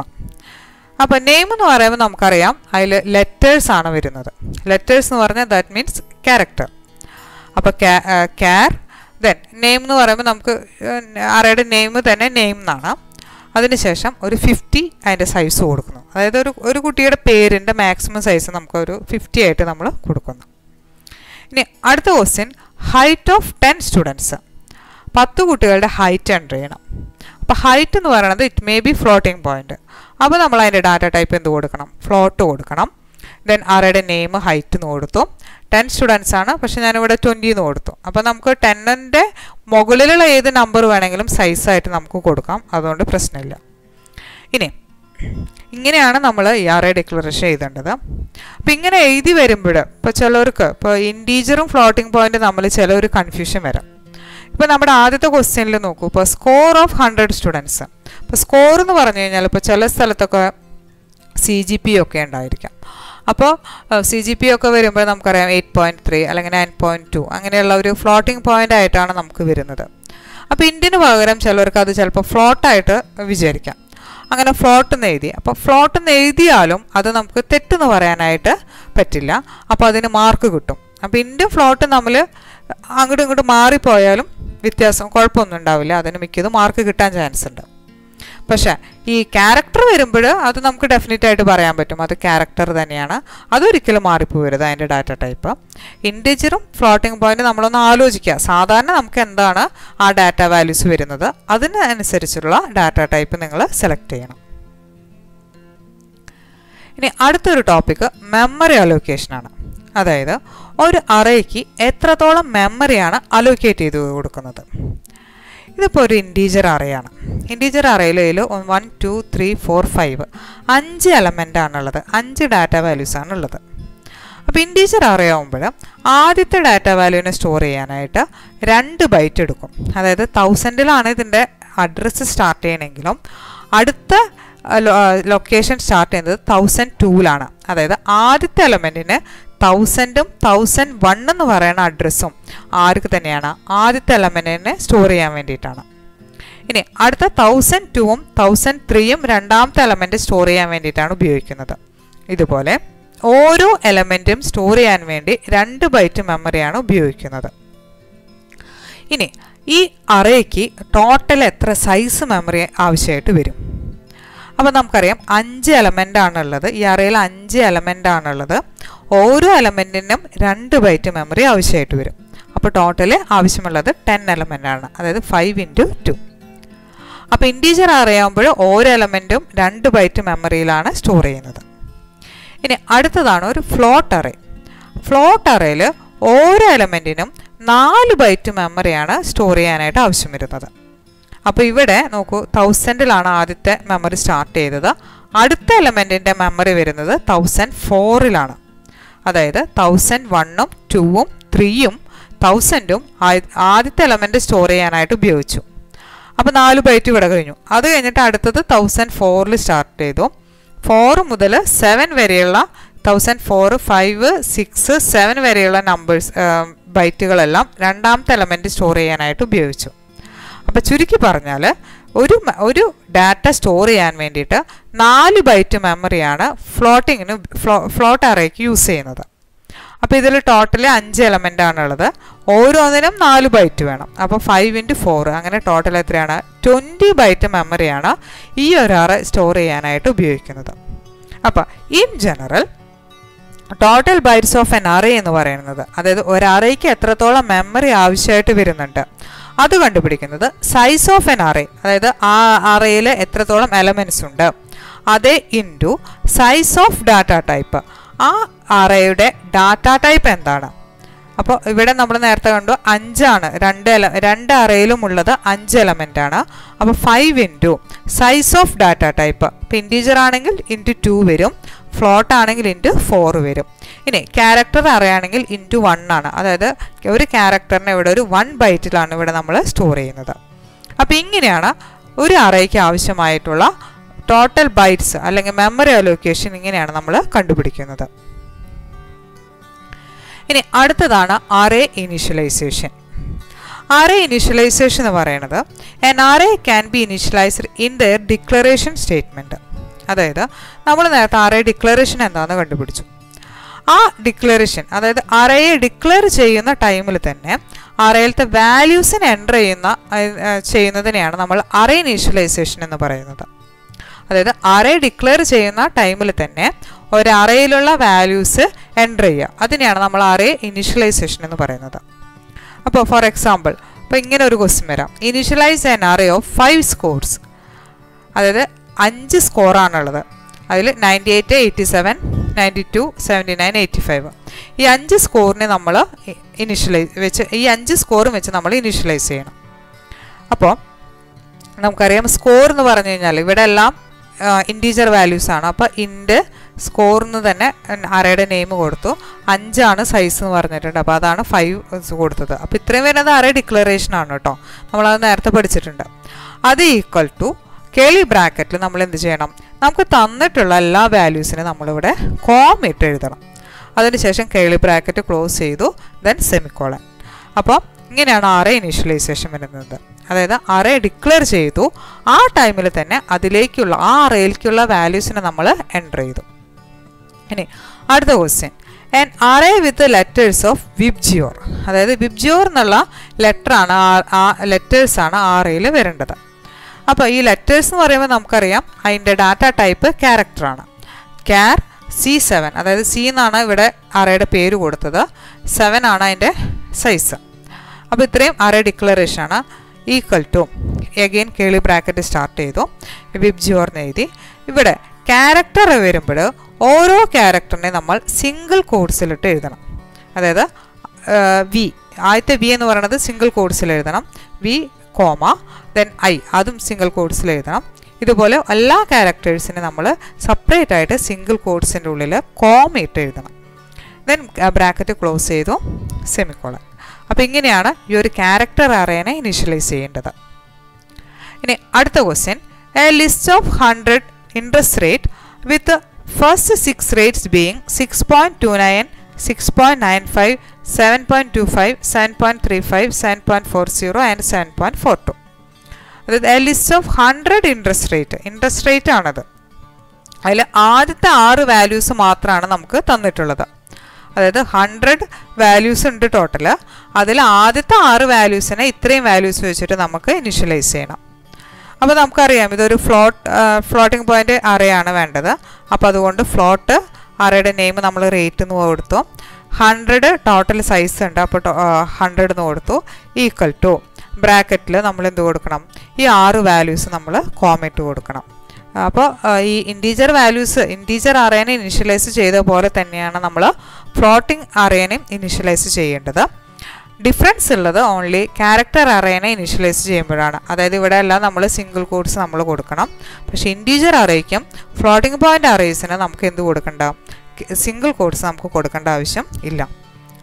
അപ്പോൾ നെയിം എന്ന് പറയുമ്പോൾ നമുക്കറിയാം അതിൽ ലെറ്റേഴ്സ് ആണ് വരുന്നത്. ലെറ്റേഴ്സ് എന്ന് പറഞ്ഞാൽ ദാറ്റ് മീൻസ് ക്യാരക്ടർ അപ്പോൾ ക്യാർ ദെൻ നെയിം എന്ന് പറയുമ്പോൾ നമുക്ക് അറയുടെ നെയിം തന്നെ നെയിം എന്നാണ്. അതിനുശേഷം ഒരു ഫിഫ്റ്റി അതിന്റെ സൈസ് കൊടുക്കുന്നു. അതായത് ഒരു ഒരു കുട്ടിയുടെ പേരിന്റെ മാക്സിമം സൈസ് നമുക്ക് ഒരു ഫിഫ്റ്റി ആയിട്ട് നമ്മൾ കൊടുക്കുന്നു. ഇനി അടുത്ത question height of ten students പത്ത് കുട്ടികളുടെ ഹൈറ്റ് എന്റർ ചെയ്യണം. അപ്പോൾ ഹൈറ്റ് എന്ന് പറയുന്നത് it may be floating point അപ്പോൾ നമ്മൾ അതിന്റെ ഡാറ്റ ടൈപ്പ് എന്ത് കൊടുക്കണം? ഫ്ലോട്ട് കൊടുക്കണം. ദെൻ ആരുടെ നെയിം ഹൈറ്റ് എന്ന് കൊടുത്തു. ടെൻ സ്റ്റുഡൻസ് ആണ്. പക്ഷെ ഞാനിവിടെ ട്വന്റി എന്ന് കൊടുത്തു. അപ്പോൾ നമുക്ക് ടെന്നിന്റെ മുകളിലുള്ള ഏത് നമ്പർ വേണമെങ്കിലും സൈസായിട്ട് നമുക്ക് കൊടുക്കാം. അതുകൊണ്ട് പ്രശ്നമില്ല. ഇനി ഇങ്ങനെയാണ് നമ്മൾ ഈ ആർ ഐ ഡിക്ലറേഷൻ എഴുതേണ്ടത്. അപ്പോൾ ഇങ്ങനെ എഴുതി വരുമ്പോൾ ഇപ്പോൾ ചിലർക്ക് ഇപ്പോൾ ഇന്റീജറും ഫ്ലോട്ടിംഗ് നമ്മൾ ചില ഒരു കൺഫ്യൂഷൻ വരാം. ഇപ്പോൾ നമ്മുടെ ആദ്യത്തെ ക്വസ്റ്റ്യനിൽ നോക്കൂ. ഇപ്പോൾ സ്കോർ ഓഫ് ഹൺഡ്രഡ് സ്റ്റുഡൻസ് ഇപ്പോൾ സ്കോർ എന്ന് പറഞ്ഞു കഴിഞ്ഞാൽ ഇപ്പോൾ ചില സ്ഥലത്തൊക്കെ സി ജി പി ഒക്കെ ഉണ്ടായിരിക്കാം. അപ്പോൾ സി ജി പി ഒക്കെ വരുമ്പോൾ നമുക്കറിയാം എയ്റ്റ് പോയിന്റ് ത്രീ അല്ലെങ്കിൽ നയൻ പോയിന്റ് ടു അങ്ങനെയുള്ള ഒരു ഫ്ലോട്ടിംഗ് പോയിന്റ് ആയിട്ടാണ് നമുക്ക് വരുന്നത്. അപ്പോൾ ഇന്ത്യന് പകരം ചിലവർക്ക് അത് ചിലപ്പോൾ ഫ്ലോട്ടായിട്ട് വിചാരിക്കാം. അങ്ങനെ ഫ്ലോട്ട് എന്ന് എഴുതി. അപ്പോൾ ഫ്ലോട്ട് എന്ന് എഴുതിയാലും അത് നമുക്ക് തെറ്റെന്ന് പറയാനായിട്ട് പറ്റില്ല. അപ്പോൾ അതിന് മാർക്ക് കിട്ടും. അപ്പോൾ ഇന്ത്യൻ ഫ്ലോട്ട് നമ്മൾ അങ്ങോട്ടും ഇങ്ങോട്ടും മാറിപ്പോയാലും വ്യത്യാസം കുഴപ്പമൊന്നും ഉണ്ടാവില്ല. അതിന് മിക്കതും മാർക്ക് കിട്ടാൻ ചാൻസ് ഉണ്ട്. പക്ഷേ ഈ ക്യാരക്ടർ വരുമ്പോൾ അത് നമുക്ക് ഡെഫിനറ്റ് ആയിട്ട് പറയാൻ പറ്റും. അത് ക്യാരക്ടർ തന്നെയാണ്. അതൊരിക്കലും മാറിപ്പോകരുത് അതിന്റെ ഡാറ്റ ടൈപ്പ് ഇന്റീജറും ഫ്ലോട്ടിംഗ് പോയിന്റ് നമ്മളൊന്ന് ആലോചിക്കുക. സാധാരണ നമുക്ക് എന്താണ് ആ ഡാറ്റ വാല്യൂസ് വരുന്നത്? അതിനനുസരിച്ചുള്ള ഡാറ്റ ടൈപ്പ് നിങ്ങൾ സെലക്ട് ചെയ്യണം. ഇനി അടുത്തൊരു ടോപ്പിക്ക് മെമ്മറി അലോക്കേഷനാണ് അതായത് ഒരു അറേക്ക് എത്രത്തോളം മെമ്മറിയാണ് അലോക്കേറ്റ് ചെയ്ത് കൊടുക്കുന്നത്? ഇതിപ്പോൾ ഒരു ഇന്റീജർ അറയാണ് integer അറയിലയിൽ one two three four five അഞ്ച് എലമെന്റ് ആണുള്ളത്. അഞ്ച് ഡാറ്റ വാല്യൂസ് ഉള്ളത് അപ്പോൾ ഇന്റീജർ അറിയാവുമ്പോൾ ആദ്യത്തെ ഡാറ്റ വാല്യൂവിനെ സ്റ്റോർ ചെയ്യാനായിട്ട് രണ്ട് ബൈറ്റ് എടുക്കും. അതായത് തൗസൻഡിലാണ് ഇതിന്റെ അഡ്രസ്സ് സ്റ്റാർട്ട് ചെയ്യണമെങ്കിലും അടുത്ത ലൊക്കേഷൻ സ്റ്റാർട്ട് ചെയ്യുന്നത് തൗസൻഡ് ടൂവിലാണ് അതായത് ആദ്യത്തെ എലമെന്റിന് തൗസൻഡും തൗസൻഡ് വൺ എന്ന് പറയുന്ന അഡ്രസ്സും ആർക്ക് തന്നെയാണ്? ആദ്യത്തെ എലമെന്റിനെ സ്റ്റോർ ചെയ്യാൻ വേണ്ടിയിട്ടാണ്. ഇനി അടുത്ത തൗസൻഡ് ടൂവും തൗസൻഡ് ത്രീയും രണ്ടാമത്തെ എലമെന്റ് സ്റ്റോർ ചെയ്യാൻ വേണ്ടിയിട്ടാണ് ഉപയോഗിക്കുന്നത്. ഇതുപോലെ ഓരോ എലമെന്റും സ്റ്റോർ ചെയ്യാൻ വേണ്ടി രണ്ട് ബൈറ്റ് മെമ്മറിയാണ് ഉപയോഗിക്കുന്നത്. ഇനി ഈ അറേക്ക് ടോട്ടൽ എത്ര സൈസ് മെമ്മറി ആവശ്യമായിട്ട് വരും? അപ്പോൾ നമുക്കറിയാം അഞ്ച് എലമെന്റ് ആണുള്ളത്. ഈ അറയിൽ അഞ്ച് എലമെന്റ് ആണുള്ളത്. ഓരോ എലമെന്റിനും രണ്ട് ബൈറ്റ് മെമ്മറി ആവശ്യമായിട്ട് വരും. അപ്പോൾ ടോട്ടൽ ആവശ്യമുള്ളത് ടെൻ എലമെന്റ് ആണ്. അതായത് ഫൈവ് ഇന്റു ടു അപ്പോൾ ഇന്റീജർ അറിയാവുമ്പോൾ ഓരോ എലമെന്റും രണ്ട് ബൈറ്റ് മെമ്മറിയിലാണ് സ്റ്റോർ ചെയ്യുന്നത്. ഇനി അടുത്തതാണ് ഒരു ഫ്ലോട്ട് അറേ ഫ്ലോട്ട് അറേയിൽ ഓരോ എലമെന്റിനും നാല് ബൈറ്റ് മെമ്മറിയാണ് സ്റ്റോർ ചെയ്യാനായിട്ട് ആവശ്യം വരുന്നത്. അപ്പോൾ ഇവിടെ നോക്കൂ തൗസൻഡിലാണ് ആദ്യത്തെ മെമ്മറി സ്റ്റാർട്ട് ചെയ്തത്. അടുത്ത എലമെന്റിന്റെ മെമ്മറി വരുന്നത് തൗസൻഡ് ഫോറിലാണ് അതായത് തൗസൻഡ് വണ്ണും ടൂവും ത്രീയും തൗസൻഡും ആദ്യത്തെ എലമെന്റ് സ്റ്റോർ ചെയ്യാനായിട്ട് ഉപയോഗിച്ചു. അപ്പോൾ നാല് ബൈറ്റ് ഇവിടെ കഴിഞ്ഞു. അത് കഴിഞ്ഞിട്ട് അടുത്തത് തൗസൻഡ് ഫോറിൽ സ്റ്റാർട്ട് ചെയ്തു. ഫോർ മുതൽ സെവൻ വരെയുള്ള thousand four five six seven വരെയുള്ള നമ്പേഴ്സ് ബൈറ്റുകളെല്ലാം രണ്ടാമത്തെ എലമെന്റ് സ്റ്റോർ ചെയ്യാനായിട്ട് ഉപയോഗിച്ചു. അപ്പോൾ ചുരുക്കി പറഞ്ഞാൽ ഒരു ഒരു ഡാറ്റ സ്റ്റോർ ചെയ്യാൻ വേണ്ടിയിട്ട് നാല് ബൈറ്റ് മെമ്മറിയാണ് ഫ്ലോട്ടിങ്ങിന് ഫ്ലോ ഫ്ലോട്ട് അറേക്ക് യൂസ് ചെയ്യുന്നത്. അപ്പോൾ ഇതിൽ ടോട്ടൽ അഞ്ച് എലമെന്റ് ആണുള്ളത്. ഓരോന്നിനും നാല് ബൈറ്റ് വേണം. അപ്പോൾ ഫൈവ് ഇന്റു ഫോർ അങ്ങനെ ടോട്ടൽ എത്രയാണ്? ട്വന്റി ബൈറ്റ് മെമ്മറിയാണ് ഈ ഒരു അറ സ്റ്റോർ ചെയ്യാനായിട്ട് ഉപയോഗിക്കുന്നത്. അപ്പോൾ in general total bytes of an array എന്ന് പറയുന്നത് അതായത് ഒരു അറേക്ക് എത്രത്തോളം മെമ്മറി ആവശ്യമായിട്ട് വരുന്നുണ്ട് അത് കണ്ടുപിടിക്കുന്നത് സൈസ് ഓഫ് എൻ അറേ അതായത് ആ അറയിൽ എത്രത്തോളം എലമെന്റ്സ് ഉണ്ട്. അതേ into size of data type ആ അറയുടെ ഡാറ്റ ടൈപ്പ് എന്താണ്? അപ്പോൾ ഇവിടെ നമ്മൾ നേരത്തെ കണ്ടു അഞ്ചാണ്. രണ്ട് എല രണ്ട് അറയിലും ഉള്ളത് അഞ്ച് എലമെന്റ് ആണ്. അപ്പോൾ five into size of data type ഇപ്പോൾ ഇന്റീജർ ആണെങ്കിൽ ഇന്റു ടു വരും. ഫ്ലോട്ട് ആണെങ്കിൽ ഇന്റു ഫോർ വരും. ഇനി ക്യാരക്ടർ അറിയാണെങ്കിൽ ഇന്റു വൺ ആണ്. അതായത് ഒരു ക്യാരക്ടറിനെ ഇവിടെ ഒരു വൺ ബൈറ്റിലാണ് ഇവിടെ നമ്മൾ സ്റ്റോർ ചെയ്യുന്നത്. അപ്പോൾ ഇങ്ങനെയാണ് ഒരു അറയ്ക്ക് ആവശ്യമായിട്ടുള്ള ടോട്ടൽ ബൈറ്റ്സ് അല്ലെങ്കിൽ മെമ്മറി അലോക്കേഷൻ ഇങ്ങനെയാണ് നമ്മൾ കണ്ടുപിടിക്കുന്നത്. ഇനി അടുത്തതാണ് അറേ ഇനിഷ്യലൈസേഷൻ അറേ ഇനിഷ്യലൈസേഷൻ എന്ന് പറയുന്നത് an array can be initialized in their declaration statement അതായത് നമ്മൾ നേരത്തെ അറേ ഡിക്ലറേഷൻ എന്താണെന്ന് കണ്ടുപിടിച്ചു. ആ ഡിക്ലറേഷൻ അതായത് അറയെ ഡിക്ലെയർ ചെയ്യുന്ന ടൈമിൽ തന്നെ അറയിലത്തെ വാല്യൂസിന് എന്റർ ചെയ്യുന്ന ചെയ്യുന്നതിനെയാണ് നമ്മൾ അറേ ഇനീഷ്യലൈസേഷൻ എന്ന് പറയുന്നത്. അതായത് അറേ ഡിക്ലെയർ ചെയ്യുന്ന ടൈമിൽ തന്നെ ഒരു അറയിലുള്ള വാല്യൂസ് എന്റർ ചെയ്യുക. അതിനെയാണ് നമ്മൾ അറേ ഇനീഷ്യലൈസേഷൻ എന്ന് പറയുന്നത്. അപ്പോൾ ഫോർ എക്സാമ്പിൾ അപ്പോൾ ഇങ്ങനെ ഒരു ക്വസ്റ്റ്യൻ വരാം. Initialize an array of five scores അതായത് അഞ്ച് സ്കോറാണുള്ളത്. അതിൽ ninety eight eighty seven ninety two seventy nine eighty five. ഈ അഞ്ച് സ്കോറിനെ നമ്മൾ ഇനിഷ്യലൈസ് വെച്ച് ഈ അഞ്ച് സ്കോറും വെച്ച് നമ്മൾ ഇനിഷ്യലൈസ് ചെയ്യണം. അപ്പോൾ നമുക്കറിയാം സ്കോർ എന്ന് പറഞ്ഞു കഴിഞ്ഞാൽ ഇവിടെ എല്ലാം ഇന്റീജർ വാല്യൂസ് ആണ്. അപ്പോൾ ഇൻഡ് സ്കോറിന് തന്നെ അറയുടെ നെയിം കൊടുത്തു. അഞ്ചാണ് സൈസ് എന്ന് പറഞ്ഞിട്ടുണ്ട്. അപ്പോൾ അതാണ് ഫൈവ് കൊടുത്തത്. അപ്പോൾ ഇത്രയും വരുന്നത് അറേ ഡിക്ലറേഷൻ ആണ് കേട്ടോ. നമ്മളത് നേരത്തെ പഠിച്ചിട്ടുണ്ട്. അത് ഈക്വൽ ടു കേളി ബ്രാക്കറ്റിൽ നമ്മൾ എന്ത് ചെയ്യണം? നമുക്ക് തന്നിട്ടുള്ള എല്ലാ വാല്യൂസിനും നമ്മളിവിടെ കോം ഇട്ട് എഴുതണം. അതിനുശേഷം കേളി ബ്രാക്കറ്റ് ക്ലോസ് ചെയ്തു ദെൻ സെമിക്കോളൻ അപ്പോൾ ഇങ്ങനെയാണ് അറേ ഇനീഷ്യലൈസേഷൻ വരുന്നത്. അതായത് അറേ ഡിക്ലെയർ ചെയ്തു ആ ടൈമിൽ തന്നെ അതിലേക്കുള്ള ആ അറയിലേക്കുള്ള വാല്യൂസിനെ നമ്മൾ എന്റർ ചെയ്തു. ഇനി അടുത്ത question an array with letters of VIBGYOR അതായത് വിബ്ജിയോർ എന്നുള്ള ലെറ്ററാണ് ആ ലെറ്റേഴ്സാണ് ആറയിൽ വരേണ്ടത്. അപ്പോൾ ഈ ലെറ്റേഴ്സ് എന്ന് പറയുമ്പോൾ നമുക്കറിയാം അതിന്റെ ഡാറ്റ ടൈപ്പ് ക്യാരക്ടറാണ് ക്യാർ സി സെവൻ അതായത് സി എന്നാണ് ഇവിടെ അറയുടെ പേര് കൊടുത്തത്. സെവൻ ആണ് അതിന്റെ സൈസ് അപ്പോൾ ഇത്രയും അറേ ഡിക്ലറേഷൻ ആണ് equal to again curly bracket start ചെയ്തു. വിബ്ജിയോർന്ന് എഴുതി. ഇവിടെ ക്യാരക്ടർ വരുമ്പോൾ ഓരോ ക്യാരക്ടറിനെ നമ്മൾ സിംഗിൾ കോഡ്സിലിട്ട് എഴുതണം. അതായത് വി ആദ്യത്തെ വി എന്ന് പറയുന്നത് സിംഗിൾ കോഡ്സിൽ എഴുതണം. വി കോമ ദെൻ ഐ അതും സിംഗിൾ കോഡ്സിൽ എഴുതണം. ഇതുപോലെ എല്ലാ ക്യാരക്ടേഴ്സിനെ നമ്മൾ സെപ്പറേറ്റ് ആയിട്ട് സിംഗിൾ കോഡ്സിന്റെ ഉള്ളിൽ കോമ ഇട്ട് എഴുതണം. ദെൻ ബ്രാക്കറ്റ് ക്ലോസ് ചെയ്തു. സെമിക്കോളൻ അപ്പോൾ ഇങ്ങനെയാണ് ഈ ഒരു ക്യാരക്ടർ അറേനെ ഇനിഷ്യലൈസ് ചെയ്യേണ്ടത്. ഇനി അടുത്ത question a list of hundred interest rate with first six rates being six point two nine six point nine five seven point two five seven point three five seven point four zero and seven point four two അതായത് a list of hundred interest rate interest rate ആണത്. അതിൽ ആദ്യത്തെ ആറ് values മാത്രമാണ് നമുക്ക് തന്നിട്ടുള്ളത്. അതായത് hundred values ഉണ്ട് ടോട്ടൽ അതിൽ ആദ്യത്തെ ആറ് വാല്യൂസിനെ ഇത്രയും വാല്യൂസ് വെച്ചിട്ട് നമുക്ക് ഇനിഷ്യലൈസ് ചെയ്യണം. അപ്പോൾ നമുക്കറിയാം ഇതൊരു ഫ്ലോട്ട് ഫ്ലോട്ടിംഗ് പോയിന്റ് അറിയാണ് വേണ്ടത്. അപ്പോൾ അതുകൊണ്ട് ഫ്ലോട്ട് അറയുടെ നെയിം നമ്മൾ റേറ്റ് എന്ന് കൊടുത്തു. ഹൺഡ്രഡ് ടോട്ടൽ സൈസ് ഉണ്ട്. അപ്പോൾ ഹൺഡ്രഡ് എന്ന് കൊടുത്തു. ഈക്വൽ ടു ബ്രാക്കറ്റിൽ നമ്മൾ എന്ത് കൊടുക്കണം? ഈ ആറ് വാല്യൂസ് നമ്മൾ കോമറ്റ് കൊടുക്കണം. അപ്പോൾ ഈ ഇന്റീജർ വാല്യൂസ് ഇന്റീജർ അറേനെ ഇനിഷ്യലൈസ് ചെയ്ത പോലെ തന്നെയാണ് നമ്മൾ ഫ്ലോട്ടിംഗ് അറേനെയും ഇനിഷ്യലൈസ് ചെയ്യേണ്ടത്. ഡിഫറൻസ് ഉള്ളത് ഓൺലി ക്യാരക്ടർ അറേനെ ഇനിഷ്യലൈസ് ചെയ്യുമ്പോഴാണ്. അതായത് ഇവിടെ എല്ലാം നമ്മൾ സിംഗിൾ കോഡ്സ് നമ്മൾ കൊടുക്കണം. പക്ഷേ ഇന്റീജർ അറേക്കും ഫ്ലോട്ടിംഗ് പോയിന്റ് അറേസിന് നമുക്ക് എന്ത് കൊടുക്കേണ്ട? സിംഗിൾ കോഡ്സ് നമുക്ക് കൊടുക്കേണ്ട ആവശ്യം ഇല്ല.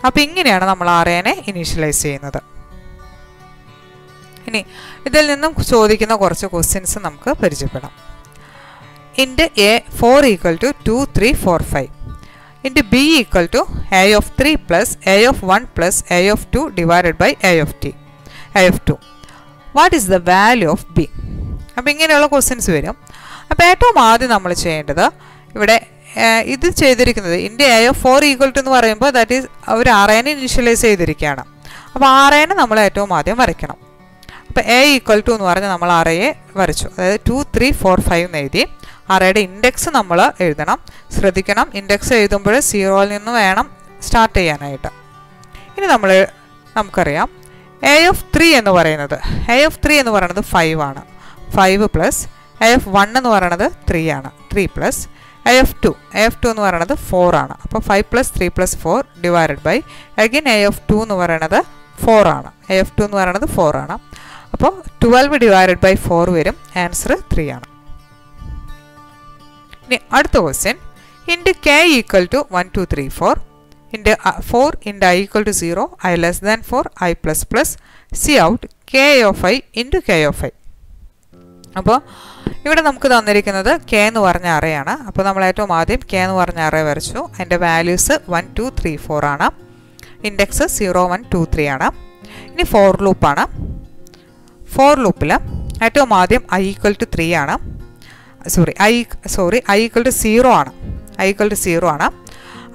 അപ്പോൾ ഇങ്ങനെയാണ് നമ്മൾ അറേനെ ഇനീഷ്യലൈസ് ചെയ്യുന്നത്. ഇനി ഇതിൽ നിന്നും ചോദിക്കുന്ന കുറച്ച് ക്വസ്റ്റ്യൻസ് നമുക്ക് പരിചയപ്പെടാം. Int a four equal to two three four five int b equal to a of three plus a of one plus a of two divide by a of t a of two what is the value of b അപ്പോൾ ഇങ്ങനെയുള്ള questions വരും. അപ്പോൾ ഏറ്റവും ആദ്യം നമ്മൾ ചെയ്യേണ്ടത് ഇവിടെ ഇത് ചെയ്തിരിക്കുന്നത് ഇന്റെ a of four equal to എന്ന് പറയുമ്പോൾ ദാറ്റ് ഈസ് ഒരു ആറേനെ ഇനിഷ്യലൈസ് ചെയ്തിരിക്കുകയാണ്. അപ്പോൾ ആറേനെ നമ്മൾ ഏറ്റവും ആദ്യം വരയ്ക്കണം. അപ്പോൾ എ ഈക്വൽ ടു എന്ന് പറഞ്ഞ് നമ്മൾ ആറയെ വരച്ചു. അതായത് ടു ത്രീ ഫോർ ഫൈവ് എന്ന് എഴുതി. അറയുടെ ഇൻഡെക്സ് നമ്മൾ എഴുതണം. ശ്രദ്ധിക്കണം. ഇൻഡെക്സ് എഴുതുമ്പോൾ സീറോയിൽ നിന്ന് വേണം സ്റ്റാർട്ട് ചെയ്യാനായിട്ട്. ഇനി നമ്മൾ നമുക്കറിയാം. എ എഫ് ത്രീ എന്ന് പറയുന്നത് എ എഫ് ത്രീ എന്ന് പറയുന്നത് ഫൈവ് ആണ്. Five plus a of one എന്ന് പറയുന്നത് ത്രീ ആണ്. Three plus a of two a of two എന്ന് പറയുന്നത് ഫോർ ആണ്. അപ്പോൾ five plus three plus four divided by again a of two എന്ന് പറയുന്നത് ഫോർ ആണ്. എ എഫ് ടു എന്ന് പറയുന്നത് ഫോർ ആണ്. അപ്പോൾ ട്വൽവ് ഡിവൈഡഡ് ബൈ ഫോർ വരും. ആൻസർ ത്രീ ആണ്. ഇനി അടുത്ത question int k equal to one two three four int for int i equal to zero i less than four i plus plus cout k of i into k of i അപ്പോൾ ഇവിടെ നമുക്ക് തന്നിരിക്കുന്നത് K എന്ന് പറഞ്ഞ അറയാണ് അപ്പോൾ നമ്മൾ ഏറ്റവും ആദ്യം കെ എന്ന് പറഞ്ഞ അറേ വരച്ചു. അതിന്റെ values one two three four ആണ്. Index zero one two three ആണ്. ഇനി ഫോർ ലൂപ്പാണ് ഫോർ ലൂപ്പിൽ ഏറ്റവും ആദ്യം ഐ ഈക്വൽ ടു ത്രീ ആണ്. Sorry i sorry i equal to zero ആണ് ഐ ഈക്വൽ ടു സീറോ ആണ്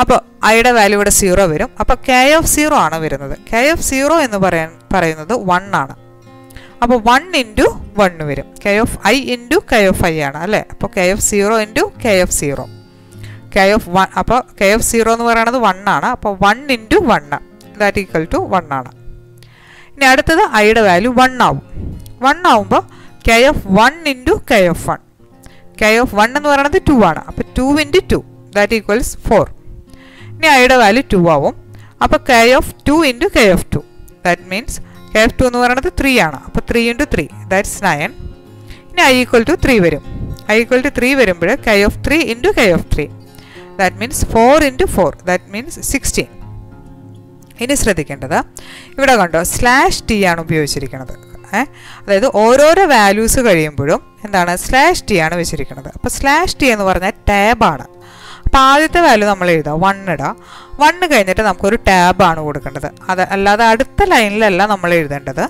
അപ്പോൾ ഐയുടെ വാല്യൂ ഇവിടെ സീറോ വരും അപ്പോൾ കെ ഓഫ് സീറോ ആണ് വരുന്നത് കെ ഓഫ് സീറോ എന്ന് പറയാൻ പറയുന്നത് വൺ ആണ് അപ്പോൾ വൺ ഇന്റു വൺ വരും k of i into k of i ആണ് അല്ലേ അപ്പോൾ k of zero into k of zero k of one അപ്പോൾ കെ ഓഫ് സീറോ എന്ന് പറയുന്നത് വൺ ആണ് അപ്പോൾ one into one that equal to one ആണ് ഇനി അടുത്തത് ഐയുടെ വാല്യൂ വൺ ആവും വൺ ആവുമ്പോൾ k of one into k of one k of one എന്ന് പറയുന്നത് ടു ആണ്. അപ്പോൾ two into two that equals four ഇനി ഐയുടെ വാല്യൂ ടു ആവും. അപ്പോൾ k of two into k of two that means k of two എന്ന് പറയുന്നത് ത്രീ ആണ്. അപ്പോൾ three into three that's nine ഇനി ഐ ഈക്വൽ ടു ത്രീ വരും. ഐ ഈക്വൽ ടു ത്രീ വരുമ്പോൾ k of three into k of three that means four into four that means sixteen ഇനി ശ്രദ്ധിക്കേണ്ടത് ഇവിടെ കണ്ടോ സ്ലാഷ് ടി ആണ് ഉപയോഗിച്ചിരിക്കുന്നത് അതായത് ഓരോരോ വാല്യൂസ് കഴിയുമ്പോഴും എന്താണ് സ്ലാഷ് ടി ആണ് വെച്ചിരിക്കുന്നത്. അപ്പോൾ സ്ലാഷ് ടി എന്ന് പറഞ്ഞാൽ ടാബാണ് അപ്പോൾ ആദ്യത്തെ വാല്യൂ നമ്മൾ എഴുതാം. വൺ ഇടാം. വണ്ണ് കഴിഞ്ഞിട്ട് നമുക്കൊരു ടാബാണ് കൊടുക്കേണ്ടത്. അത് അല്ലാതെ അടുത്ത ലൈനിലല്ല നമ്മൾ എഴുതേണ്ടത്.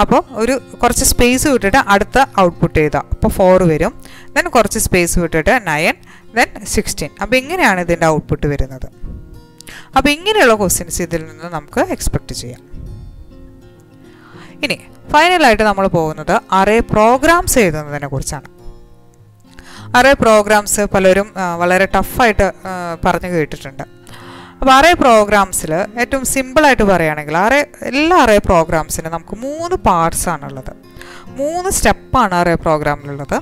അപ്പോൾ ഒരു കുറച്ച് സ്പേസ് വിട്ടിട്ട് അടുത്ത ഔട്ട്പുട്ട് എഴുതാം. അപ്പോൾ ഫോർ വരും. ദെൻ കുറച്ച് സ്പേസ് വിട്ടിട്ട് നയൻ ദെൻ സിക്സ്റ്റീൻ അപ്പോൾ ഇങ്ങനെയാണ് ഇതിന്റെ ഔട്ട്പുട്ട് വരുന്നത്. അപ്പോൾ ഇങ്ങനെയുള്ള ക്വസ്റ്റ്യൻസ് ഇതിൽ നിന്ന് നമുക്ക് എക്സ്പെക്റ്റ് ചെയ്യാം. ഇനി ഫൈനലായിട്ട് നമ്മൾ പോകുന്നത് അറേ പ്രോഗ്രാംസ് എഴുതുന്നതിനെ കുറിച്ചാണ്. അറേ പ്രോഗ്രാംസ് പലരും വളരെ ടഫായിട്ട് പറഞ്ഞു കേട്ടിട്ടുണ്ട്. അപ്പോൾ അറേ പ്രോഗ്രാംസിൽ ഏറ്റവും സിമ്പിളായിട്ട് പറയുകയാണെങ്കിൽ അറേ എല്ലാ അറേ പ്രോഗ്രാംസിനും നമുക്ക് മൂന്ന് പാർട്സ് ആണുള്ളത്. മൂന്ന് സ്റ്റെപ്പാണ് അറേ പ്രോഗ്രാമിലുള്ളത്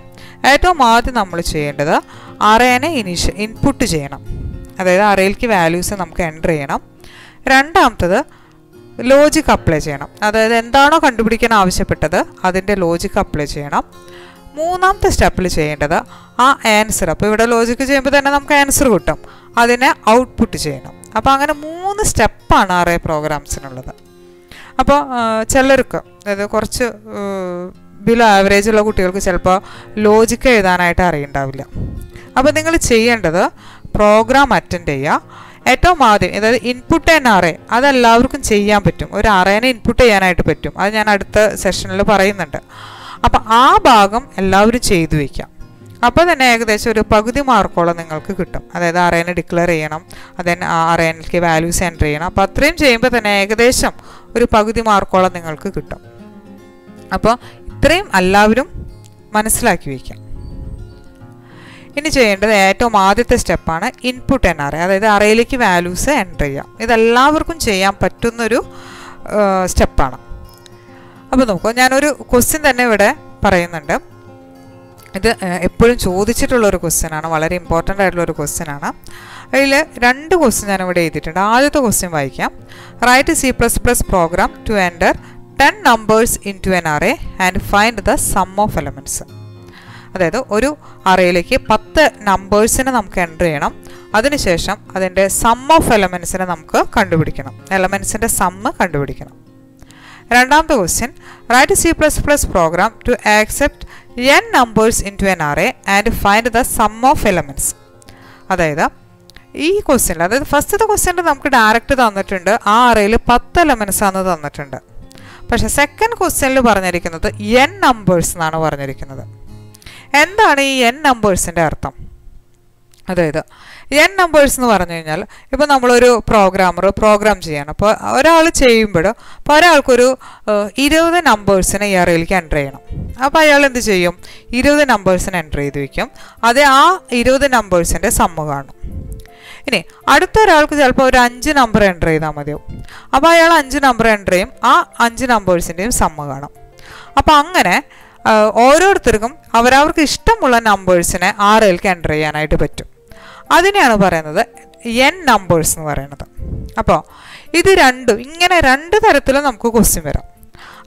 ഏറ്റവും ആദ്യം നമ്മൾ ചെയ്യേണ്ടത് അറേനെ ഇനിഷ ഇൻപുട്ട് ചെയ്യണം. അതായത് അറേയിലേക്ക് വാല്യൂസ് നമുക്ക് എന്റർ ചെയ്യണം. രണ്ടാമത്തത് ലോജിക് അപ്ലൈ ചെയ്യണം. അതായത് എന്താണോ കണ്ടുപിടിക്കാൻ ആവശ്യപ്പെട്ടത് അതിന്റെ ലോജിക് അപ്ലൈ ചെയ്യണം. മൂന്നാമത്തെ സ്റ്റെപ്പിൽ ചെയ്യേണ്ടത് ആ ആൻസർ അപ്പോൾ ഇവിടെ ലോജിക്ക് ചെയ്യുമ്പോൾ തന്നെ നമുക്ക് ആൻസർ കിട്ടും. അതിനെ ഔട്ട്പുട്ട് ചെയ്യണം. അപ്പോൾ അങ്ങനെ മൂന്ന് സ്റ്റെപ്പാണ് അറേ പ്രോഗ്രാംസിനുള്ളത് അപ്പോൾ ചിലർക്ക് അതായത് കുറച്ച് ബിലോ ആവറേജ് ഉള്ള കുട്ടികൾക്ക് ചിലപ്പോൾ ലോജിക്ക് എഴുതാനായിട്ട് അറിയണ്ടാവില്ല. അപ്പോൾ നിങ്ങൾ ചെയ്യേണ്ടത് പ്രോഗ്രാം അറ്റൻഡ് ചെയ്യുക. ഏറ്റവും ആദ്യം അതായത് ഇൻപുട്ട് ആൻഡ് അറേ അതെല്ലാവർക്കും ചെയ്യാൻ പറ്റും. ഒരു അറേനെ ഇൻപുട്ട് ചെയ്യാനായിട്ട് പറ്റും. അത് ഞാൻ അടുത്ത സെഷനിൽ പറയുന്നുണ്ട്. അപ്പം ആ ഭാഗം എല്ലാവരും ചെയ്തു വയ്ക്കാം അപ്പോൾ തന്നെ ഏകദേശം ഒരു പകുതി മാർക്കോളം നിങ്ങൾക്ക് കിട്ടും. അതായത് അറേനെ ഡിക്ലെയർ ചെയ്യണം. അതിന് അറേനിലേക്ക് വാല്യൂസ് എന്റർ ചെയ്യണം. അപ്പോൾ അത്രയും ചെയ്യുമ്പോൾ തന്നെ ഏകദേശം ഒരു പകുതി മാർക്കോളം നിങ്ങൾക്ക് കിട്ടും. അപ്പോൾ ഇത്രയും എല്ലാവരും മനസ്സിലാക്കി വയ്ക്കാം ഇനി ചെയ്യേണ്ടത് ഏറ്റവും ആദ്യത്തെ സ്റ്റെപ്പാണ് ഇൻപുട്ട് എൻ അറേ അതായത് അറയിലേക്ക് വാല്യൂസ് എന്റർ ചെയ്യാം ഇതെല്ലാവർക്കും ചെയ്യാൻ പറ്റുന്നൊരു സ്റ്റെപ്പാണ്. അപ്പോൾ നോക്കൂ ഞാനൊരു ക്വസ്റ്റ്യൻ തന്നെ ഇവിടെ പറയുന്നുണ്ട്. ഇത് എപ്പോഴും ചോദിച്ചിട്ടുള്ള ഒരു ക്വസ്റ്റ്യൻ ആണ് വളരെ ഇമ്പോർട്ടന്റ് ആയിട്ടുള്ള ഒരു ക്വസ്റ്റ്യൻ ആണ്. അതിൽ രണ്ട് ക്വസ്റ്റ്യൻ ഞാൻ ഇവിടെ എഴുതിയിട്ടുണ്ട്. ആദ്യത്തെ ക്വസ്റ്റ്യൻ വായിക്കാം. Write C plus plus program to enter ten numbers into an array and find the sum of elements അതായത് ഒരു അറയിലേക്ക് പത്ത് നമ്പേഴ്സിനെ നമുക്ക് എന്റർ ചെയ്യണം. അതിനുശേഷം അതിന്റെ സം ഓഫ് എലമെൻസിനെ നമുക്ക് കണ്ടുപിടിക്കണം. എലമെൻസിന്റെ സമ്മ് കണ്ടുപിടിക്കണം. രണ്ടാമത്തെ question write C plus plus program to accept n numbers into an array and find the sum of elements അതായത് ഈ ക്വസ്റ്റ്യനിൽ അതായത് ഫസ്റ്റത്തെ ക്വസ്റ്റ്യനിൽ നമുക്ക് ഡയറക്റ്റ് തന്നിട്ടുണ്ട്. ആ അറയിൽ പത്ത് എലമെൻസ് ആണ് തന്നിട്ടുണ്ട്. പക്ഷേ സെക്കൻഡ് ക്വസ്റ്റ്യനിൽ പറഞ്ഞിരിക്കുന്നത് എൻ നമ്പേഴ്സ് എന്നാണ് പറഞ്ഞിരിക്കുന്നത്. എന്താണ് ഈ എൻ നമ്പേഴ്സിന്റെ അർത്ഥം? അതായത് എൻ നമ്പേഴ്സ് എന്ന് പറഞ്ഞു കഴിഞ്ഞാൽ ഇപ്പോൾ നമ്മളൊരു പ്രോഗ്രാമർ പ്രോഗ്രാം ചെയ്യണം. അപ്പോൾ ഒരാൾ ചെയ്യുമ്പോൾ അപ്പോൾ ഒരാൾക്കൊരു ഇരുപത് നമ്പേഴ്സിനെ ഈ അറയിലേക്ക് എന്റർ ചെയ്യണം. അപ്പോൾ അയാൾ എന്ത് ചെയ്യും? ഇരുപത് നമ്പേഴ്സിന് എന്റർ ചെയ്ത് വയ്ക്കും. അത് ആ ഇരുപത് നമ്പേഴ്സിന്റെ സമ്മ കാണും. ഇനി അടുത്ത ഒരാൾക്ക് ചിലപ്പോൾ ഒരു അഞ്ച് നമ്പർ എന്റർ ചെയ്താൽ മതിയാവും. അപ്പോൾ അയാൾ അഞ്ച് നമ്പർ എന്റർ ചെയ്യും. ആ അഞ്ച് നമ്പേഴ്സിന്റെയും സമ്മ കാണും. അപ്പോൾ അങ്ങനെ ഓരോരുത്തർക്കും അവരവർക്ക് ഇഷ്ടമുള്ള നമ്പേഴ്സിനെ ആറിലേക്ക് എന്റർ ചെയ്യാനായിട്ട് പറ്റും. അതിനെയാണ് പറയുന്നത് എൻ നമ്പേഴ്സ് എന്ന് പറയുന്നത്. അപ്പോൾ ഇത് രണ്ടും ഇങ്ങനെ രണ്ട് തരത്തിലും നമുക്ക് ക്വസ്റ്റ്യൻ വരാം.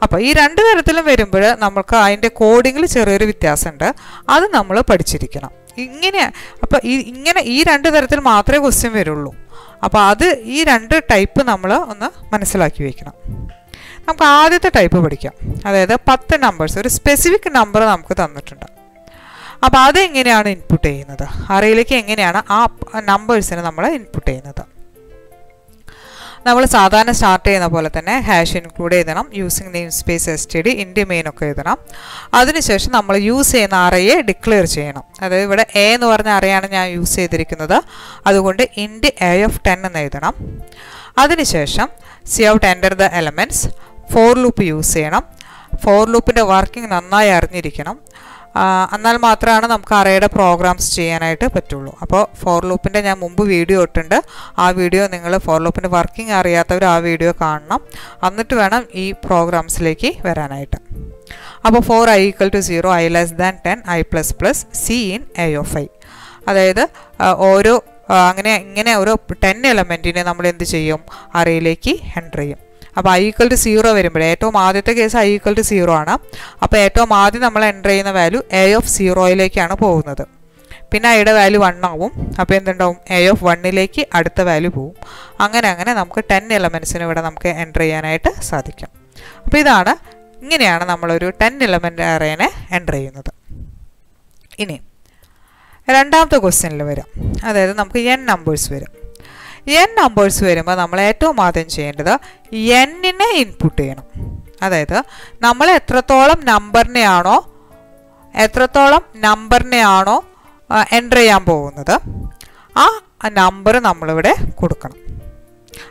അപ്പോൾ ഈ രണ്ട് തരത്തിലും വരുമ്പോൾ നമുക്ക് അതിന്റെ കോഡിങ്ങിൽ ചെറിയൊരു വ്യത്യാസമുണ്ട്. അത് നമ്മൾ പഠിച്ചിരിക്കണം. ഇങ്ങനെ അപ്പോൾ ഈ ഇങ്ങനെ ഈ രണ്ട് തരത്തിൽ മാത്രമേ ക്വസ്റ്റ്യൻ വരുള്ളൂ. അപ്പോൾ അത് ഈ രണ്ട് ടൈപ്പ് നമ്മൾ ഒന്ന് മനസ്സിലാക്കി വയ്ക്കണം നമുക്ക് ആദ്യത്തെ ടൈപ്പ് പഠിക്കാം. അതായത് പത്ത് നമ്പേഴ്സ് ഒരു സ്പെസിഫിക് നമ്പർ നമുക്ക് തന്നിട്ടുണ്ട്. അപ്പോൾ അതെങ്ങനെയാണ് ഇൻപുട്ട് ചെയ്യുന്നത്? അറയിലേക്ക് എങ്ങനെയാണ് ആ നമ്പേഴ്സിന് നമ്മൾ ഇൻപുട്ട് ചെയ്യുന്നത്? നമ്മൾ സാധാരണ സ്റ്റാർട്ട് ചെയ്യുന്ന പോലെ തന്നെ ഹാഷ് ഇൻക്ലൂഡ് എഴുതണം using namespace s t d int main ഒക്കെ എഴുതണം. അതിനുശേഷം നമ്മൾ യൂസ് ചെയ്യുന്ന അറയെ ഡിക്ലെയർ ചെയ്യണം. അതായത് ഇവിടെ എ എന്ന് പറഞ്ഞ അറയാണ് ഞാൻ യൂസ് ചെയ്തിരിക്കുന്നത്. അതുകൊണ്ട് ഇൻഡി എ ഓഫ് ടെൻ എന്ന് എഴുതണം. അതിനുശേഷം cout enter the elements for loop use ചെയ്യണം. ഫോർ ലൂപ്പിന്റെ വർക്കിംഗ് നന്നായി അറിഞ്ഞിരിക്കണം. എന്നാൽ മാത്രമാണ് നമുക്ക് അറയുടെ പ്രോഗ്രാംസ് ചെയ്യാനായിട്ട് പറ്റുള്ളൂ. അപ്പോൾ ഫോർ ലൂപ്പിന്റെ ഞാൻ മുമ്പ് വീഡിയോ ഇട്ടുണ്ട് ആ വീഡിയോ നിങ്ങൾ ഫോർ ലൂപ്പിന്റെ വർക്കിംഗ് അറിയാത്തവർ ആ വീഡിയോ കാണണം. എന്നിട്ട് വേണം ഈ പ്രോഗ്രാംസിലേക്ക് വരാനായിട്ട്. അപ്പോൾ for i equal to zero i less than ten i plus plus cin a of i അതായത് ഓരോ അങ്ങനെ ഇങ്ങനെ ഓരോ ടെൻ എലമെന്റിനെ നമ്മൾ എന്ത് ചെയ്യും? അറയിലേക്ക് എന്റർ ചെയ്യും. അപ്പോൾ ഐ ഈക്വൽ ടു സീറോ വരുമ്പോൾ ഏറ്റവും ആദ്യത്തെ case i equal to zero ആണ്. അപ്പോൾ ഏറ്റവും ആദ്യം നമ്മൾ എന്റർ ചെയ്യുന്ന വാല്യൂ എ ഓഫ് സീറോയിലേക്കാണ് പോകുന്നത്. പിന്നെ ഐയുടെ വാല്യൂ വൺ ആവും. അപ്പോൾ എന്തുണ്ടാവും? എ ഓഫ് വണ്ണിലേക്ക് അടുത്ത വാല്യൂ പോവും. അങ്ങനെ അങ്ങനെ നമുക്ക് ടെൻ എലമെൻസിന് ഇവിടെ നമുക്ക് എന്റർ ചെയ്യാനായിട്ട് സാധിക്കും. അപ്പോൾ ഇതാണ് ഇങ്ങനെയാണ് നമ്മളൊരു ടെൻ എലമെന്റ് അറേനെ എന്റർ ചെയ്യുന്നത്. ഇനി രണ്ടാമത്തെ ക്വസ്റ്റ്യനിൽ വരാം. അതായത് നമുക്ക് എൻ നമ്പേഴ്സ് വരും. എൻ നമ്പേഴ്സ് വരുമ്പോൾ നമ്മൾ ഏറ്റവും ആദ്യം ചെയ്യേണ്ടത് എന്നിനെ ഇൻപുട്ട് ചെയ്യണം. അതായത് നമ്മൾ എത്രത്തോളം നമ്പറിനെയാണോ എത്രത്തോളം നമ്പറിനെയാണോ എന്റർ ചെയ്യാൻ പോകുന്നത് ആ നമ്പർ നമ്മളിവിടെ കൊടുക്കണം.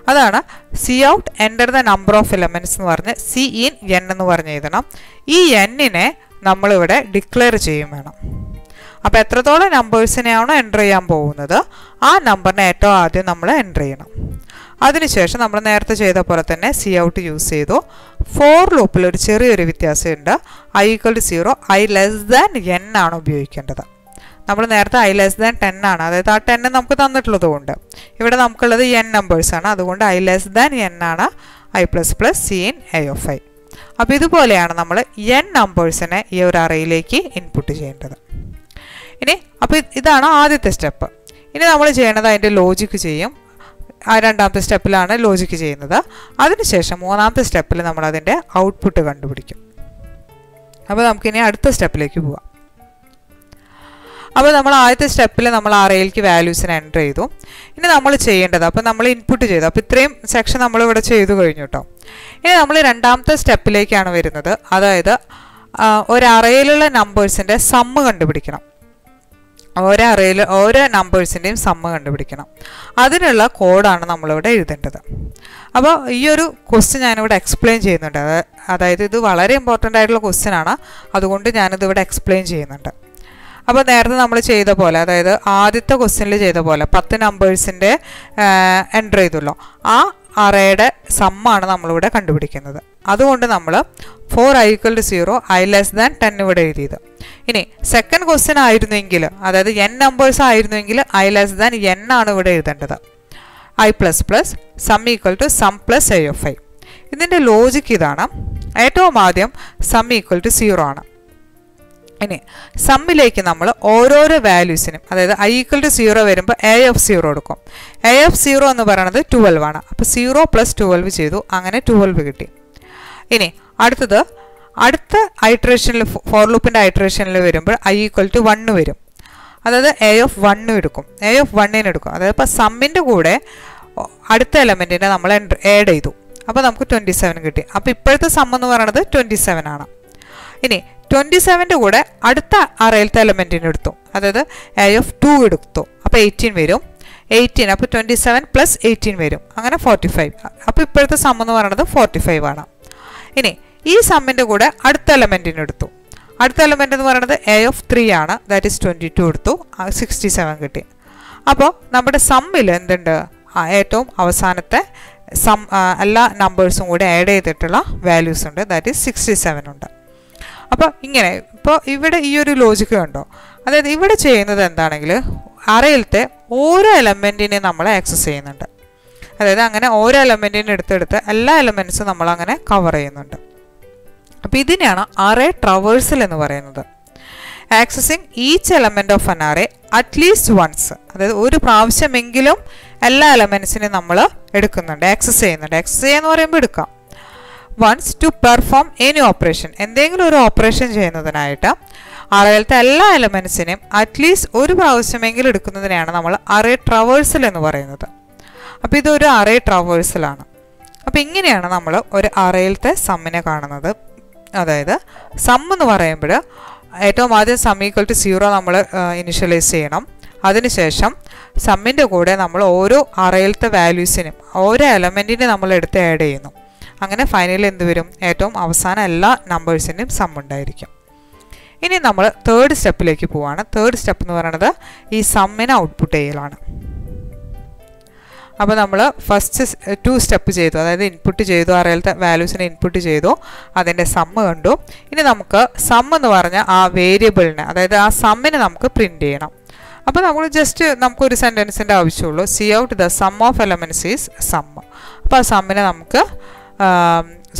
അതാണ് cout enter the number of elements എന്ന് പറഞ്ഞ് സി ഇൻ എൻ എന്ന് പറഞ്ഞ് എഴുതണം. ഈ എന്നിനെ നമ്മളിവിടെ ഡിക്ലെയർ ചെയ്യും വേണം. അപ്പോൾ എത്രത്തോളം നമ്പേഴ്സിനെയാണോ എന്റർ ചെയ്യാൻ പോകുന്നത്? ആ നമ്പറിനെ ഏറ്റവും ആദ്യം നമ്മൾ എന്റർ ചെയ്യണം. അതിനുശേഷം നമ്മൾ നേരത്തെ ചെയ്ത പോലെ തന്നെ സി ഔട്ട് യൂസ് ചെയ്തു. ഫോർ ലൂപ്പിൽ ഒരു ചെറിയൊരു വ്യത്യാസമുണ്ട്. I equal to zero i less than n ആണ് ഉപയോഗിക്കേണ്ടത്. നമ്മൾ നേരത്തെ ഐ ലെസ് ദാൻ ടെൻ ആണ്. അതായത് ആ ടെൻ നമുക്ക് തന്നിട്ടുള്ളത് കൊണ്ട് ഇവിടെ നമുക്കുള്ളത് എൻ നമ്പേഴ്സ് ആണ്. അതുകൊണ്ട് ഐ ലെസ് ദാൻ എൻ ആണ് i plus plus cin a of i അപ്പോൾ ഇതുപോലെയാണ് നമ്മൾ എൻ നമ്പേഴ്സിനെ ഈ ഒരു അറയിലേക്ക് ഇൻപുട്ട് ചെയ്യേണ്ടത്. ഇനി അപ്പോൾ ഇതാണ് ആദ്യത്തെ സ്റ്റെപ്പ്. ഇനി നമ്മൾ ചെയ്യേണ്ടത് അതിന്റെ ലോജിക്ക് ചെയ്യും. ആ രണ്ടാമത്തെ സ്റ്റെപ്പിലാണ് ലോജിക്ക് ചെയ്യുന്നത്. അതിനുശേഷം മൂന്നാമത്തെ സ്റ്റെപ്പിൽ നമ്മൾ അതിന്റെ ഔട്ട്പുട്ട് കണ്ടുപിടിക്കും. അപ്പോൾ നമുക്കിനി അടുത്ത സ്റ്റെപ്പിലേക്ക് പോവാം. അപ്പോൾ നമ്മൾ ആദ്യത്തെ സ്റ്റെപ്പിൽ നമ്മൾ അറയിലേക്ക് വാല്യൂസിന് എന്റർ ചെയ്തു. ഇനി നമ്മൾ ചെയ്യേണ്ടത് അപ്പോൾ നമ്മൾ ഇൻപുട്ട് ചെയ്തു. അപ്പോൾ ഇത്രയും സെക്ഷൻ നമ്മൾ ഇവിടെ ചെയ്തു കഴിഞ്ഞു കേട്ടോ ഇനി നമ്മൾ രണ്ടാമത്തെ സ്റ്റെപ്പിലേക്കാണ് വരുന്നത്. അതായത് ഒരു അറയിലുള്ള നമ്പേഴ്സിന്റെ സമ്മ് കണ്ടുപിടിക്കണം. ഓരോ അറയിൽ ഓരോ നമ്പേഴ്സിന്റെയും സമ്മ കണ്ടുപിടിക്കണം. അതിനുള്ള കോഡാണ് നമ്മളിവിടെ എഴുതേണ്ടത്. അപ്പോൾ ഈ ഒരു ക്വസ്റ്റ്യൻ ഞാനിവിടെ എക്സ്പ്ലെയിൻ ചെയ്യുന്നുണ്ട്. അത് അതായത് ഇത് വളരെ ഇമ്പോർട്ടന്റ് ആയിട്ടുള്ള ക്വസ്റ്റ്യൻ ആണ്. അതുകൊണ്ട് ഞാനിത് ഇവിടെ എക്സ്പ്ലെയിൻ ചെയ്യുന്നുണ്ട്. അപ്പോൾ നേരത്തെ നമ്മൾ ചെയ്ത പോലെ അതായത് ആദ്യത്തെ ക്വസ്റ്റ്യനിൽ ചെയ്ത പോലെ പത്ത് നമ്പേഴ്സിന്റെ എന്റർ ചെയ്തുള്ളൂ. ആ അറയുടെ സമ്മാണ് നമ്മളിവിടെ കണ്ടുപിടിക്കുന്നത്. അതുകൊണ്ട് നമ്മൾ for i equal to zero i less than ten ഇവിടെ എഴുതിയത്. ഇനി സെക്കൻഡ് ക്വസ്റ്റ്യൻ ആയിരുന്നെങ്കിൽ അതായത് എൻ നമ്പേഴ്സ് ആയിരുന്നെങ്കിൽ ഐ ലെസ് ദാൻ എൻ ആണ് ഇവിടെ എഴുതേണ്ടത്. I plus plus sum equal to sum plus i of i ഇതിന്റെ ലോജിക്ക് ഇതാണ്. ഏറ്റവും ആദ്യം സം ഈക്വൽ ടു സീറോ ആണ്. ഇനി സമ്മിലേക്ക് നമ്മൾ ഓരോരോ വാല്യൂസിനും അതായത് ഐ ഈക്വൽ ടു സീറോ വരുമ്പോൾ എ എഫ് സീറോ എടുക്കും. എ എഫ് സീറോ എന്ന് പറയുന്നത് ട്വൽവ് ആണ്. അപ്പോൾ സീറോ പ്ലസ് ട്വൽവ് ചെയ്തു. അങ്ങനെ ട്വൽവ് കിട്ടി. ഇനി അടുത്തത് അടുത്ത ഐട്രേഷനിൽ ഫോർ ലൂപ്പിന്റെ ഐട്രേഷനിൽ വരുമ്പോൾ ഐ ഈക്വൽ ടു വണ്ണ് വരും. അതായത് എ ഓഫ് വണ്ണ് എടുക്കും. എ ഓഫ് വണ്ണിന് എടുക്കും. അതായത് ഇപ്പോൾ സമ്മിന്റെ കൂടെ അടുത്ത എലമെന്റിനെ നമ്മൾ ആഡ് ചെയ്തു. അപ്പോൾ നമുക്ക് ട്വന്റി സെവൻ കിട്ടി. അപ്പോൾ ഇപ്പോഴത്തെ സം എന്ന് പറയുന്നത് ട്വന്റി സെവൻ ആണ്. ഇനി ട്വന്റി സെവന്റെ കൂടെ അടുത്ത അറയിലത്തെ എലമെന്റിന് എടുത്തു. അതായത് എ ഓഫ് ടു എടുത്തു. അപ്പോൾ എയ്റ്റീൻ വരും. എയ്റ്റീൻ അപ്പോൾ ട്വന്റി സെവൻ പ്ലസ് എയ്റ്റീൻ വരും. അങ്ങനെ ഫോർട്ടി ഫൈവ് അപ്പോൾ ഇപ്പോഴത്തെ സം എന്ന് പറയുന്നത് ഫോർട്ടി ഫൈവ് ആണ്. ഇനി ഈ സമ്മിന്റെ കൂടെ അടുത്ത എലമെന്റിന് എടുത്തു. അടുത്ത എലമെന്റ് എന്ന് പറയുന്നത് എ ഓഫ് ത്രീ ആണ്. ദാറ്റ് ഈസ് ട്വന്റി ടു എടുത്തു. സിക്സ്റ്റി സെവൻ കിട്ടി. അപ്പോൾ നമ്മുടെ സമ്മിൽ എന്തുണ്ട്? ആ, ഏറ്റവും അവസാനത്തെ സം ആ, എല്ലാ നമ്പേഴ്സും കൂടി ആഡ് ചെയ്തിട്ടുള്ള വാല്യൂസ് ഉണ്ട്. ദാറ്റ് ഈസ് സിക്സ്റ്റി സെവൻ ഉണ്ട്. അപ്പോൾ ഇങ്ങനെ ഇപ്പോൾ ഇവിടെ ഈ ഒരു ലോജിക്ക് കണ്ടോ? അതായത് ഇവിടെ ചെയ്യുന്നത് എന്താണെങ്കിൽ അറയിലത്തെ ഓരോ എലമെന്റിനെ നമ്മൾ ആക്സസ് ചെയ്യുന്നുണ്ട്. അതായത് അങ്ങനെ ഓരോ എലമെന്റിനെ എടുത്തെടുത്ത് എല്ലാ എലമെന്റ്സും നമ്മൾ അങ്ങനെ കവർ ചെയ്യുന്നുണ്ട്. അപ്പോൾ ഇതിനെയാണ് അറേ ട്രവേഴ്സൽ എന്ന് പറയുന്നത്. Accessing each element of an array at least once അതായത് ഒരു പ്രാവശ്യമെങ്കിലും എല്ലാ എലമെന്റ്സിനെയും നമ്മൾ എടുക്കുന്നുണ്ട് ആക്സസ് ചെയ്യുന്നുണ്ട്. ആക്സസ് ചെയ്യുക എന്ന് പറയുമ്പോൾ എടുക്കാം. Once to perform any operation എന്തെങ്കിലും ഒരു ഓപ്പറേഷൻ ചെയ്യുന്നതിനായിട്ട് അറയിലത്തെ എല്ലാ എലമെൻസിനെയും അറ്റ്ലീസ്റ്റ് ഒരു പ്രാവശ്യമെങ്കിലും എടുക്കുന്നതിനെയാണ് നമ്മൾ അറേ ട്രവേഴ്സൽ എന്ന് പറയുന്നത്. അപ്പോൾ ഇതൊരു അറേ ട്രവേഴ്സലാണ് അപ്പോൾ ഇങ്ങനെയാണ് നമ്മൾ ഒരു അറയിലത്തെ സമ്മിനെ കാണുന്നത്. അതായത് സം എന്ന് പറയുമ്പോൾ ഏറ്റവും ആദ്യം സം ഈക്വൽ ടു സീറോ നമ്മൾ ഇനിഷ്യലൈസ് ചെയ്യണം. അതിനുശേഷം സമ്മിന്റെ കൂടെ നമ്മൾ ഓരോ അറയിലത്തെ വാല്യൂസിനും ഓരോ എലമെന്റിനെ നമ്മൾ എടുത്ത് ആഡ് ചെയ്യുന്നു. അങ്ങനെ ഫൈനലിൽ എന്ത് വരും? ഏറ്റവും അവസാനം എല്ലാ നമ്പേഴ്സിന്റെയും സം ഉണ്ടായിരിക്കും. ഇനി നമ്മൾ തേർഡ് സ്റ്റെപ്പിലേക്ക് പോവാണ്. തേർഡ് സ്റ്റെപ്പ് എന്ന് പറയുന്നത് ഈ സമ്മിനെ ഔട്ട്പുട്ട് ചെയ്യലാണ് അപ്പോൾ നമ്മൾ ഫസ്റ്റ് ടു സ്റ്റെപ്പ് ചെയ്തു. അതായത് ഇൻപുട്ട് ചെയ്തു അറിയാലത്തെ വാല്യൂസിനെ ഇൻപുട്ട് ചെയ്തു അതിന്റെ സമ്മ് കണ്ടു. ഇനി നമുക്ക് സം എന്ന് പറഞ്ഞ ആ വേരിയബിളിനെ അതായത് ആ സമ്മിനെ നമുക്ക് പ്രിന്റ് ചെയ്യണം. അപ്പോൾ നമ്മൾ ജസ്റ്റ് നമുക്കൊരു സെന്റൻസിന്റെ ആവശ്യമുള്ളൂ. Cout the sum of elements is sum അപ്പോൾ ആ സമ്മിനെ നമുക്ക്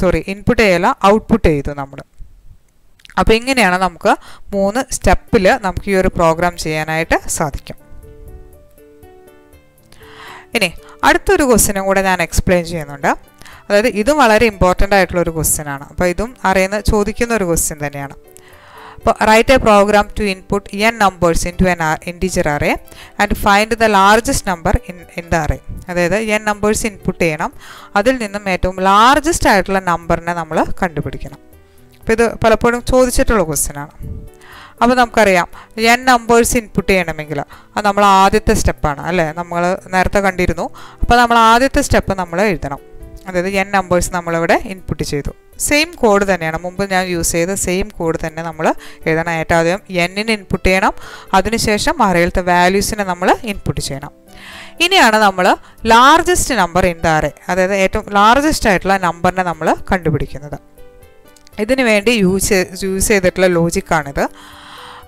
സോറി ഇൻപുട്ട് ചെയ്യല ഔട്ട്പുട്ട് ചെയ്തു നമ്മൾ അപ്പോൾ ഇങ്ങനെയാണ് നമുക്ക് മൂന്ന് സ്റ്റെപ്പിൽ നമുക്ക് ഈ ഒരു പ്രോഗ്രാം ചെയ്യാനായിട്ട് സാധിക്കും. ഇനി അടുത്തൊരു ക്വസ്റ്റിനും കൂടെ ഞാൻ എക്സ്പ്ലെയിൻ ചെയ്യുന്നുണ്ട്. അതായത് ഇതും വളരെ ഇമ്പോർട്ടന്റ് ആയിട്ടുള്ള ഒരു ക്വസ്റ്റ്യൻ ആണ്. അപ്പോൾ ഇതും അറിയുന്ന ചോദിക്കുന്ന ഒരു ക്വസ്റ്റ്യൻ തന്നെയാണ്. Write a program to input n numbers into an integer array and find the largest number in in the array അതായത് എൻ നമ്പേഴ്സ് ഇൻപുട്ട് ചെയ്യണം. അതിൽ നിന്നും ഏറ്റവും ലാർജസ്റ്റ് ആയിട്ടുള്ള നമ്പറിനെ നമ്മൾ കണ്ടുപിടിക്കണം. അപ്പോൾ ഇത് പലപ്പോഴും ചോദിച്ചിട്ടുള്ള ക്വസ്റ്റ്യൻ ആണ്. അപ്പോൾ നമുക്കറിയാം എൻ നമ്പേഴ്സ് ഇൻപുട്ട് ചെയ്യണമെങ്കിൽ അത് നമ്മൾ ആദ്യത്തെ സ്റ്റെപ്പാണ് അല്ലേ? നമ്മൾ നേരത്തെ കണ്ടിരുന്നു. അപ്പോൾ നമ്മൾ ആദ്യത്തെ സ്റ്റെപ്പ് നമ്മൾ എഴുതണം. അതായത് എൻ നമ്പേഴ്സ് നമ്മളിവിടെ ഇൻപുട്ട് ചെയ്തു. സെയിം കോഡ് തന്നെയാണ്. മുമ്പ് ഞാൻ യൂസ് ചെയ്ത സെയിം കോഡ് തന്നെ നമ്മൾ എഴുതണം. ഏറ്റവും ആദ്യം എന്നിന് ഇൻപുട്ട് ചെയ്യണം. അതിനുശേഷം അറയിലത്തെ വാല്യൂസിനെ നമ്മൾ ഇൻപുട്ട് ചെയ്യണം. ഇനിയാണ് നമ്മൾ largest number in the array അതായത് ഏറ്റവും ലാർജസ്റ്റ് ആയിട്ടുള്ള നമ്പറിനെ നമ്മൾ കണ്ടുപിടിക്കുന്നത്. ഇതിനു വേണ്ടി യൂസ് യൂസ് ചെയ്തിട്ടുള്ള ലോജിക്കാണിത്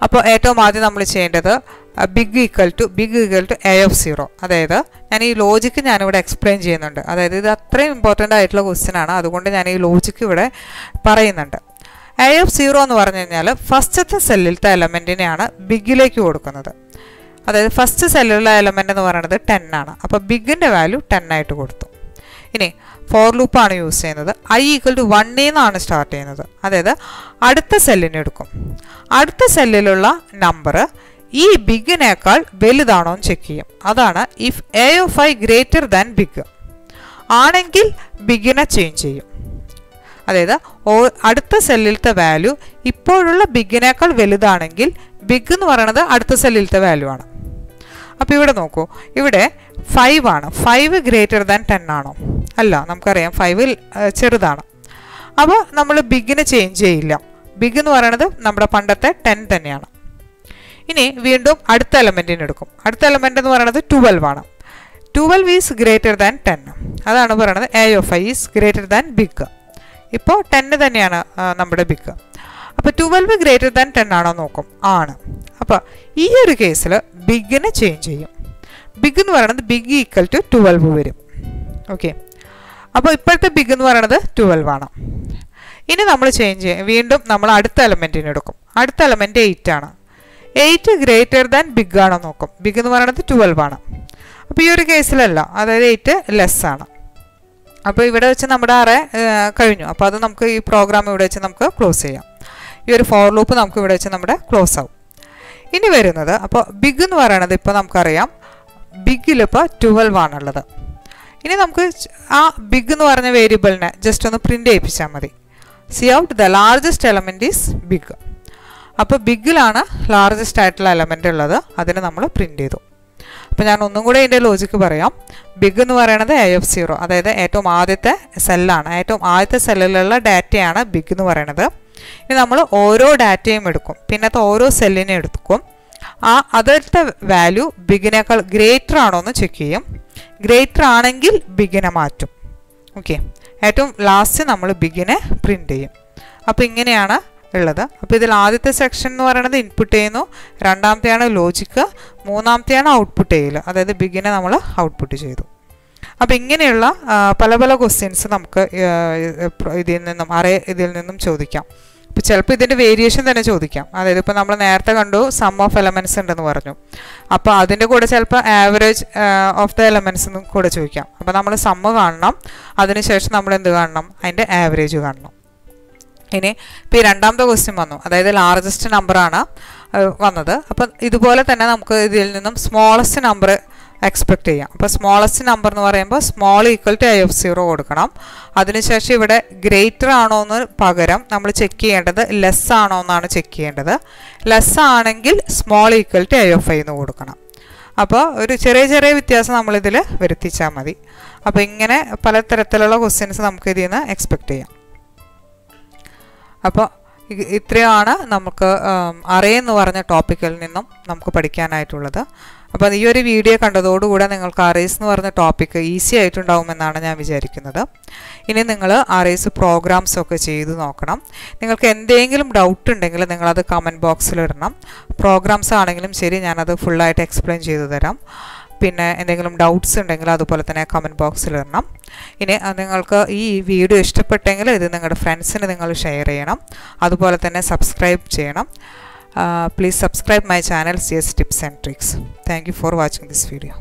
അപ്പോൾ ഏറ്റവും ആദ്യം നമ്മൾ ചെയ്യേണ്ടത് big equal to big equal to a of zero അതായത് ഞാൻ ഈ ലോജിക്ക് ഞാനിവിടെ എക്സ്പ്ലെയിൻ ചെയ്യുന്നുണ്ട്. അതായത് ഇത് അത്രയും ഇമ്പോർട്ടന്റ് ആയിട്ടുള്ള ക്വസ്റ്റ്യൻ ആണ്. അതുകൊണ്ട് ഞാൻ ഈ ലോജിക്ക് ഇവിടെ പറയുന്നുണ്ട്. എ ഓഫ് സീറോ എന്ന് പറഞ്ഞു കഴിഞ്ഞാൽ ഫസ്റ്റത്തെ സെല്ലിലത്തെ എലമെന്റിനെയാണ് ബിഗിലേക്ക് കൊടുക്കുന്നത്. അതായത് ഫസ്റ്റ് സെല്ലിലുള്ള എലമെന്റ് എന്ന് പറയുന്നത് ടെൻ ആണ്. അപ്പോൾ ബിഗിന്റെ വാല്യൂ ടെൻ ആയിട്ട് കൊടുത്തു. ഇനി ഫോർ ലൂപ്പാണ് യൂസ് ചെയ്യുന്നത്. ഐ ഈക്വൽ ടു വണ്ണിൽ നിന്നാണ് സ്റ്റാർട്ട് ചെയ്യുന്നത്. അതായത് അടുത്ത സെല്ലിനെ എടുക്കും. അടുത്ത സെല്ലിലുള്ള നമ്പർ ഈ ബിഗിനേക്കാൾ വലുതാണോ എന്ന് ചെക്ക് ചെയ്യും. അതാണ് if a of i greater than big ആണെങ്കിൽ ബിഗിനെ ചേഞ്ച് ചെയ്യും. അതായത് അടുത്ത സെല്ലിലത്തെ വാല്യൂ ഇപ്പോഴുള്ള ബിഗിനേക്കാൾ വലുതാണെങ്കിൽ ബിഗ് എന്ന് പറയുന്നത് അടുത്ത സെല്ലിലത്തെ വാല്യൂ ആണ്. അപ്പോൾ ഇവിടെ നോക്കൂ. ഇവിടെ ഫൈവ് ആണ്. ഫൈവ് ഗ്രേറ്റർ ദാൻ ടെൻ ആണോ? അല്ല നമുക്കറിയാം ഫൈവ് ചെറുതാണ്. അപ്പോൾ നമ്മൾ ബിഗിന് ചേഞ്ച് ചെയ്യില്ല. ബിഗ് എന്ന് പറയുന്നത് നമ്മുടെ പണ്ടത്തെ ടെൻ തന്നെയാണ്. ഇനി വീണ്ടും അടുത്ത എലമെന്റിന് എടുക്കും. അടുത്ത എലമെന്റ് എന്ന് പറയുന്നത് ട്വൽവ് ആണ്. Twelve is greater than ten അതാണ് പറയുന്നത് a of i is greater than big ഇപ്പോൾ ടെന്ന് തന്നെയാണ് നമ്മുടെ ബിഗ് അപ്പോൾ ട്വൽവ് ഗ്രേറ്റർ ദാൻ ടെൻ ആണോ നോക്കും? ആണ്. അപ്പോൾ ഈ ഒരു കേസിൽ ബിഗിനെ ചേഞ്ച് ചെയ്യും. ബിഗ് എന്ന് പറയുന്നത് ബിഗ് ഈക്വൽ ടു ട്വൽവ് വരും. ഓക്കെ അപ്പോൾ ഇപ്പോഴത്തെ ബിഗ് എന്ന് പറയുന്നത് ട്വൽവ് ആണ്. ഇനി നമ്മൾ ചേഞ്ച് ചെയ്യും. വീണ്ടും നമ്മൾ അടുത്ത എലമെന്റിനെടുക്കും അടുത്ത എലമെന്റ് എയ്റ്റ് ആണ്. എയ്റ്റ് ഗ്രേറ്റർ ദാൻ ബിഗ് ആണോ നോക്കും. ബിഗ് എന്ന് പറയുന്നത് ട്വൽവ് ആണ്. അപ്പോൾ ഈ ഒരു കേസിലല്ല അതായത് എയ്റ്റ് ലെസ് ആണ്. അപ്പോൾ ഇവിടെ വെച്ച് നമ്മുടെ അറേ കഴിഞ്ഞു. അപ്പോൾ അത് നമുക്ക് ഈ പ്രോഗ്രാം ഇവിടെ വെച്ച് നമുക്ക് ക്ലോസ് ചെയ്യാം. ഈ ഒരു ഫോർ ലൂപ്പ് നമുക്ക് ഇവിടെ വെച്ച് നമ്മുടെ ക്ലോസ് ആവും. ഇനി വരുന്നത് അപ്പോൾ ബിഗ് എന്ന് പറയുന്നത് ഇപ്പോൾ നമുക്കറിയാം. ബിഗിൽ ഇപ്പോൾ ട്വൽവ് ആണുള്ളത്. ഇനി നമുക്ക് ആ ബിഗ് എന്ന് പറഞ്ഞ വേരിയബിളിനെ ജസ്റ്റ് ഒന്ന് പ്രിന്റ് ചെയ്യിപ്പിച്ചാൽ മതി. Cout the largest element is big അപ്പോൾ ബിഗിലാണ് ലാർജസ്റ്റ് ആയിട്ടുള്ള എലമെന്റ് ഉള്ളത്. അതിനെ നമ്മൾ പ്രിന്റ് ചെയ്തു. അപ്പോൾ ഞാൻ ഒന്നും കൂടെ ഇതിന്റെ ലോജിക്ക് പറയാം. ബിഗ് എന്ന് പറയുന്നത് എ എഫ് സീറോ അതായത് ഏറ്റവും ആദ്യത്തെ സെല്ലാണ് ഏറ്റവും ആദ്യത്തെ സെല്ലിലുള്ള ഡാറ്റയാണ് ബിഗ് എന്ന് പറയുന്നത് ഇനി നമ്മൾ ഓരോ ഡാറ്റയും എടുക്കും. പിന്നത്തെ ഓരോ സെല്ലിനെ എടുക്കും. ആ അതിലത്തെ വാല്യൂ ബിഗിനേക്കാൾ ഗ്രേറ്റർ ആണോ എന്ന് ചെക്ക് ചെയ്യും. ഗ്രേറ്റർ ആണെങ്കിൽ ബിഗിനെ മാറ്റും. ഓക്കെ ഏറ്റവും ലാസ്റ്റ് നമ്മൾ ബിഗിനെ പ്രിന്റ് ചെയ്യും. അപ്പോൾ ഇങ്ങനെയാണ് ഉള്ളത്. അപ്പോൾ ഇതിൽ ആദ്യത്തെ സെക്ഷൻ എന്ന് പറയുന്നത് ഇൻപുട്ട് ചെയ്യുന്നു. രണ്ടാമത്തെയാണ് ലോജിക്ക് മൂന്നാമത്തെയാണ് ഔട്ട്പുട്ട് ചെയ്യൽ അതായത് ബിഗിനെ നമ്മൾ ഔട്ട്പുട്ട് ചെയ്തു. അപ്പോൾ ഇങ്ങനെയുള്ള പല പല ക്വസ്റ്റ്യൻസ് നമുക്ക് ഇതിൽ നിന്നും അറേ ഇതിൽ നിന്നും ചോദിക്കാം. ഇപ്പോൾ ചിലപ്പോൾ ഇതിന്റെ വേരിയേഷൻ തന്നെ ചോദിക്കാം. അതായത് ഇപ്പോൾ നമ്മൾ നേരത്തെ കണ്ടു സം ഓഫ് എലമെന്റ്സ് ഉണ്ടെന്ന് പറഞ്ഞു. അപ്പോൾ അതിന്റെ കൂടെ ചിലപ്പോൾ ആവറേജ് ഓഫ് ദ എലമെന്റ്സ് എന്നും കൂടെ ചോദിക്കാം. അപ്പോൾ നമ്മൾ സമ്മ് കാണണം. അതിനുശേഷം നമ്മൾ എന്ത് കാണണം? അതിന്റെ ആവറേജ് കാണണം. ഇനി ഇപ്പോൾ രണ്ടാമത്തെ ക്വസ്റ്റ്യൻ വന്നു. അതായത് ലാർജസ്റ്റ് നമ്പറാണ് വന്നത്. അപ്പം ഇതുപോലെ തന്നെ നമുക്ക് ഇതിൽ നിന്നും സ്മോളസ്റ്റ് നമ്പർ എക്സ്പെക്ട് ചെയ്യാം. അപ്പോൾ സ്മോളസ്റ്റ് നമ്പർ എന്ന് പറയുമ്പോൾ small equal to i of zero കൊടുക്കണം. അതിനുശേഷം ഇവിടെ ഗ്രേറ്റർ ആണോ എന്ന് പകരം നമ്മൾ ചെക്ക് ചെയ്യേണ്ടത് ലെസ് ആണോ എന്നാണ് ചെക്ക് ചെയ്യേണ്ടത്. ലെസ് ആണെങ്കിൽ small equal to i of i എന്ന് കൊടുക്കണം. അപ്പോൾ ഒരു ചെറിയ ചെറിയ വ്യത്യാസം നമ്മളിതിൽ വരുത്തിച്ചാൽ മതി. അപ്പോൾ ഇങ്ങനെ പലതരത്തിലുള്ള ക്വസ്റ്റ്യൻസ് നമുക്ക് ഇതിൽ നിന്ന് എക്സ്പെക്ട് ചെയ്യാം. അപ്പോൾ ഇത്രയാണ് നമുക്ക് അറേ എന്ന് പറഞ്ഞ ടോപ്പിക്കിൽ നിന്നും നമുക്ക് പഠിക്കാനായിട്ടുള്ളത്. അപ്പോൾ ഈ ഒരു വീഡിയോ കണ്ടതോടുകൂടെ നിങ്ങൾക്ക് അറേസ് എന്ന് പറഞ്ഞ ടോപ്പിക്ക് ഈസി ആയിട്ടുണ്ടാവുമെന്നാണ് ഞാൻ വിചാരിക്കുന്നത്. ഇനി നിങ്ങൾ അറേസ് പ്രോഗ്രാംസ് ഒക്കെ ചെയ്ത് നോക്കണം. നിങ്ങൾക്ക് എന്തെങ്കിലും ഡൗട്ട് ഉണ്ടെങ്കിൽ നിങ്ങളത് കമന്റ് ബോക്സിൽ ഇടണം. പ്രോഗ്രാംസ് ആണെങ്കിലും ശരി ഞാനത് ഫുള്ളായിട്ട് എക്സ്പ്ലെയിൻ ചെയ്തു തരാം. പിന്നെ എന്തെങ്കിലും ഡൗട്ട്സ് ഉണ്ടെങ്കിൽ അതുപോലെ തന്നെ കമന്റ് ബോക്സിൽ ഇടണം. ഇനി നിങ്ങൾക്ക് ഈ വീഡിയോ ഇഷ്ടപ്പെട്ടെങ്കിൽ ഇത് നിങ്ങളുടെ ഫ്രണ്ട്സിന് നിങ്ങൾ ഷെയർ ചെയ്യണം. അതുപോലെ തന്നെ സബ്സ്ക്രൈബ് ചെയ്യണം. Please subscribe my channel C S tips and tricks thank you for watching this video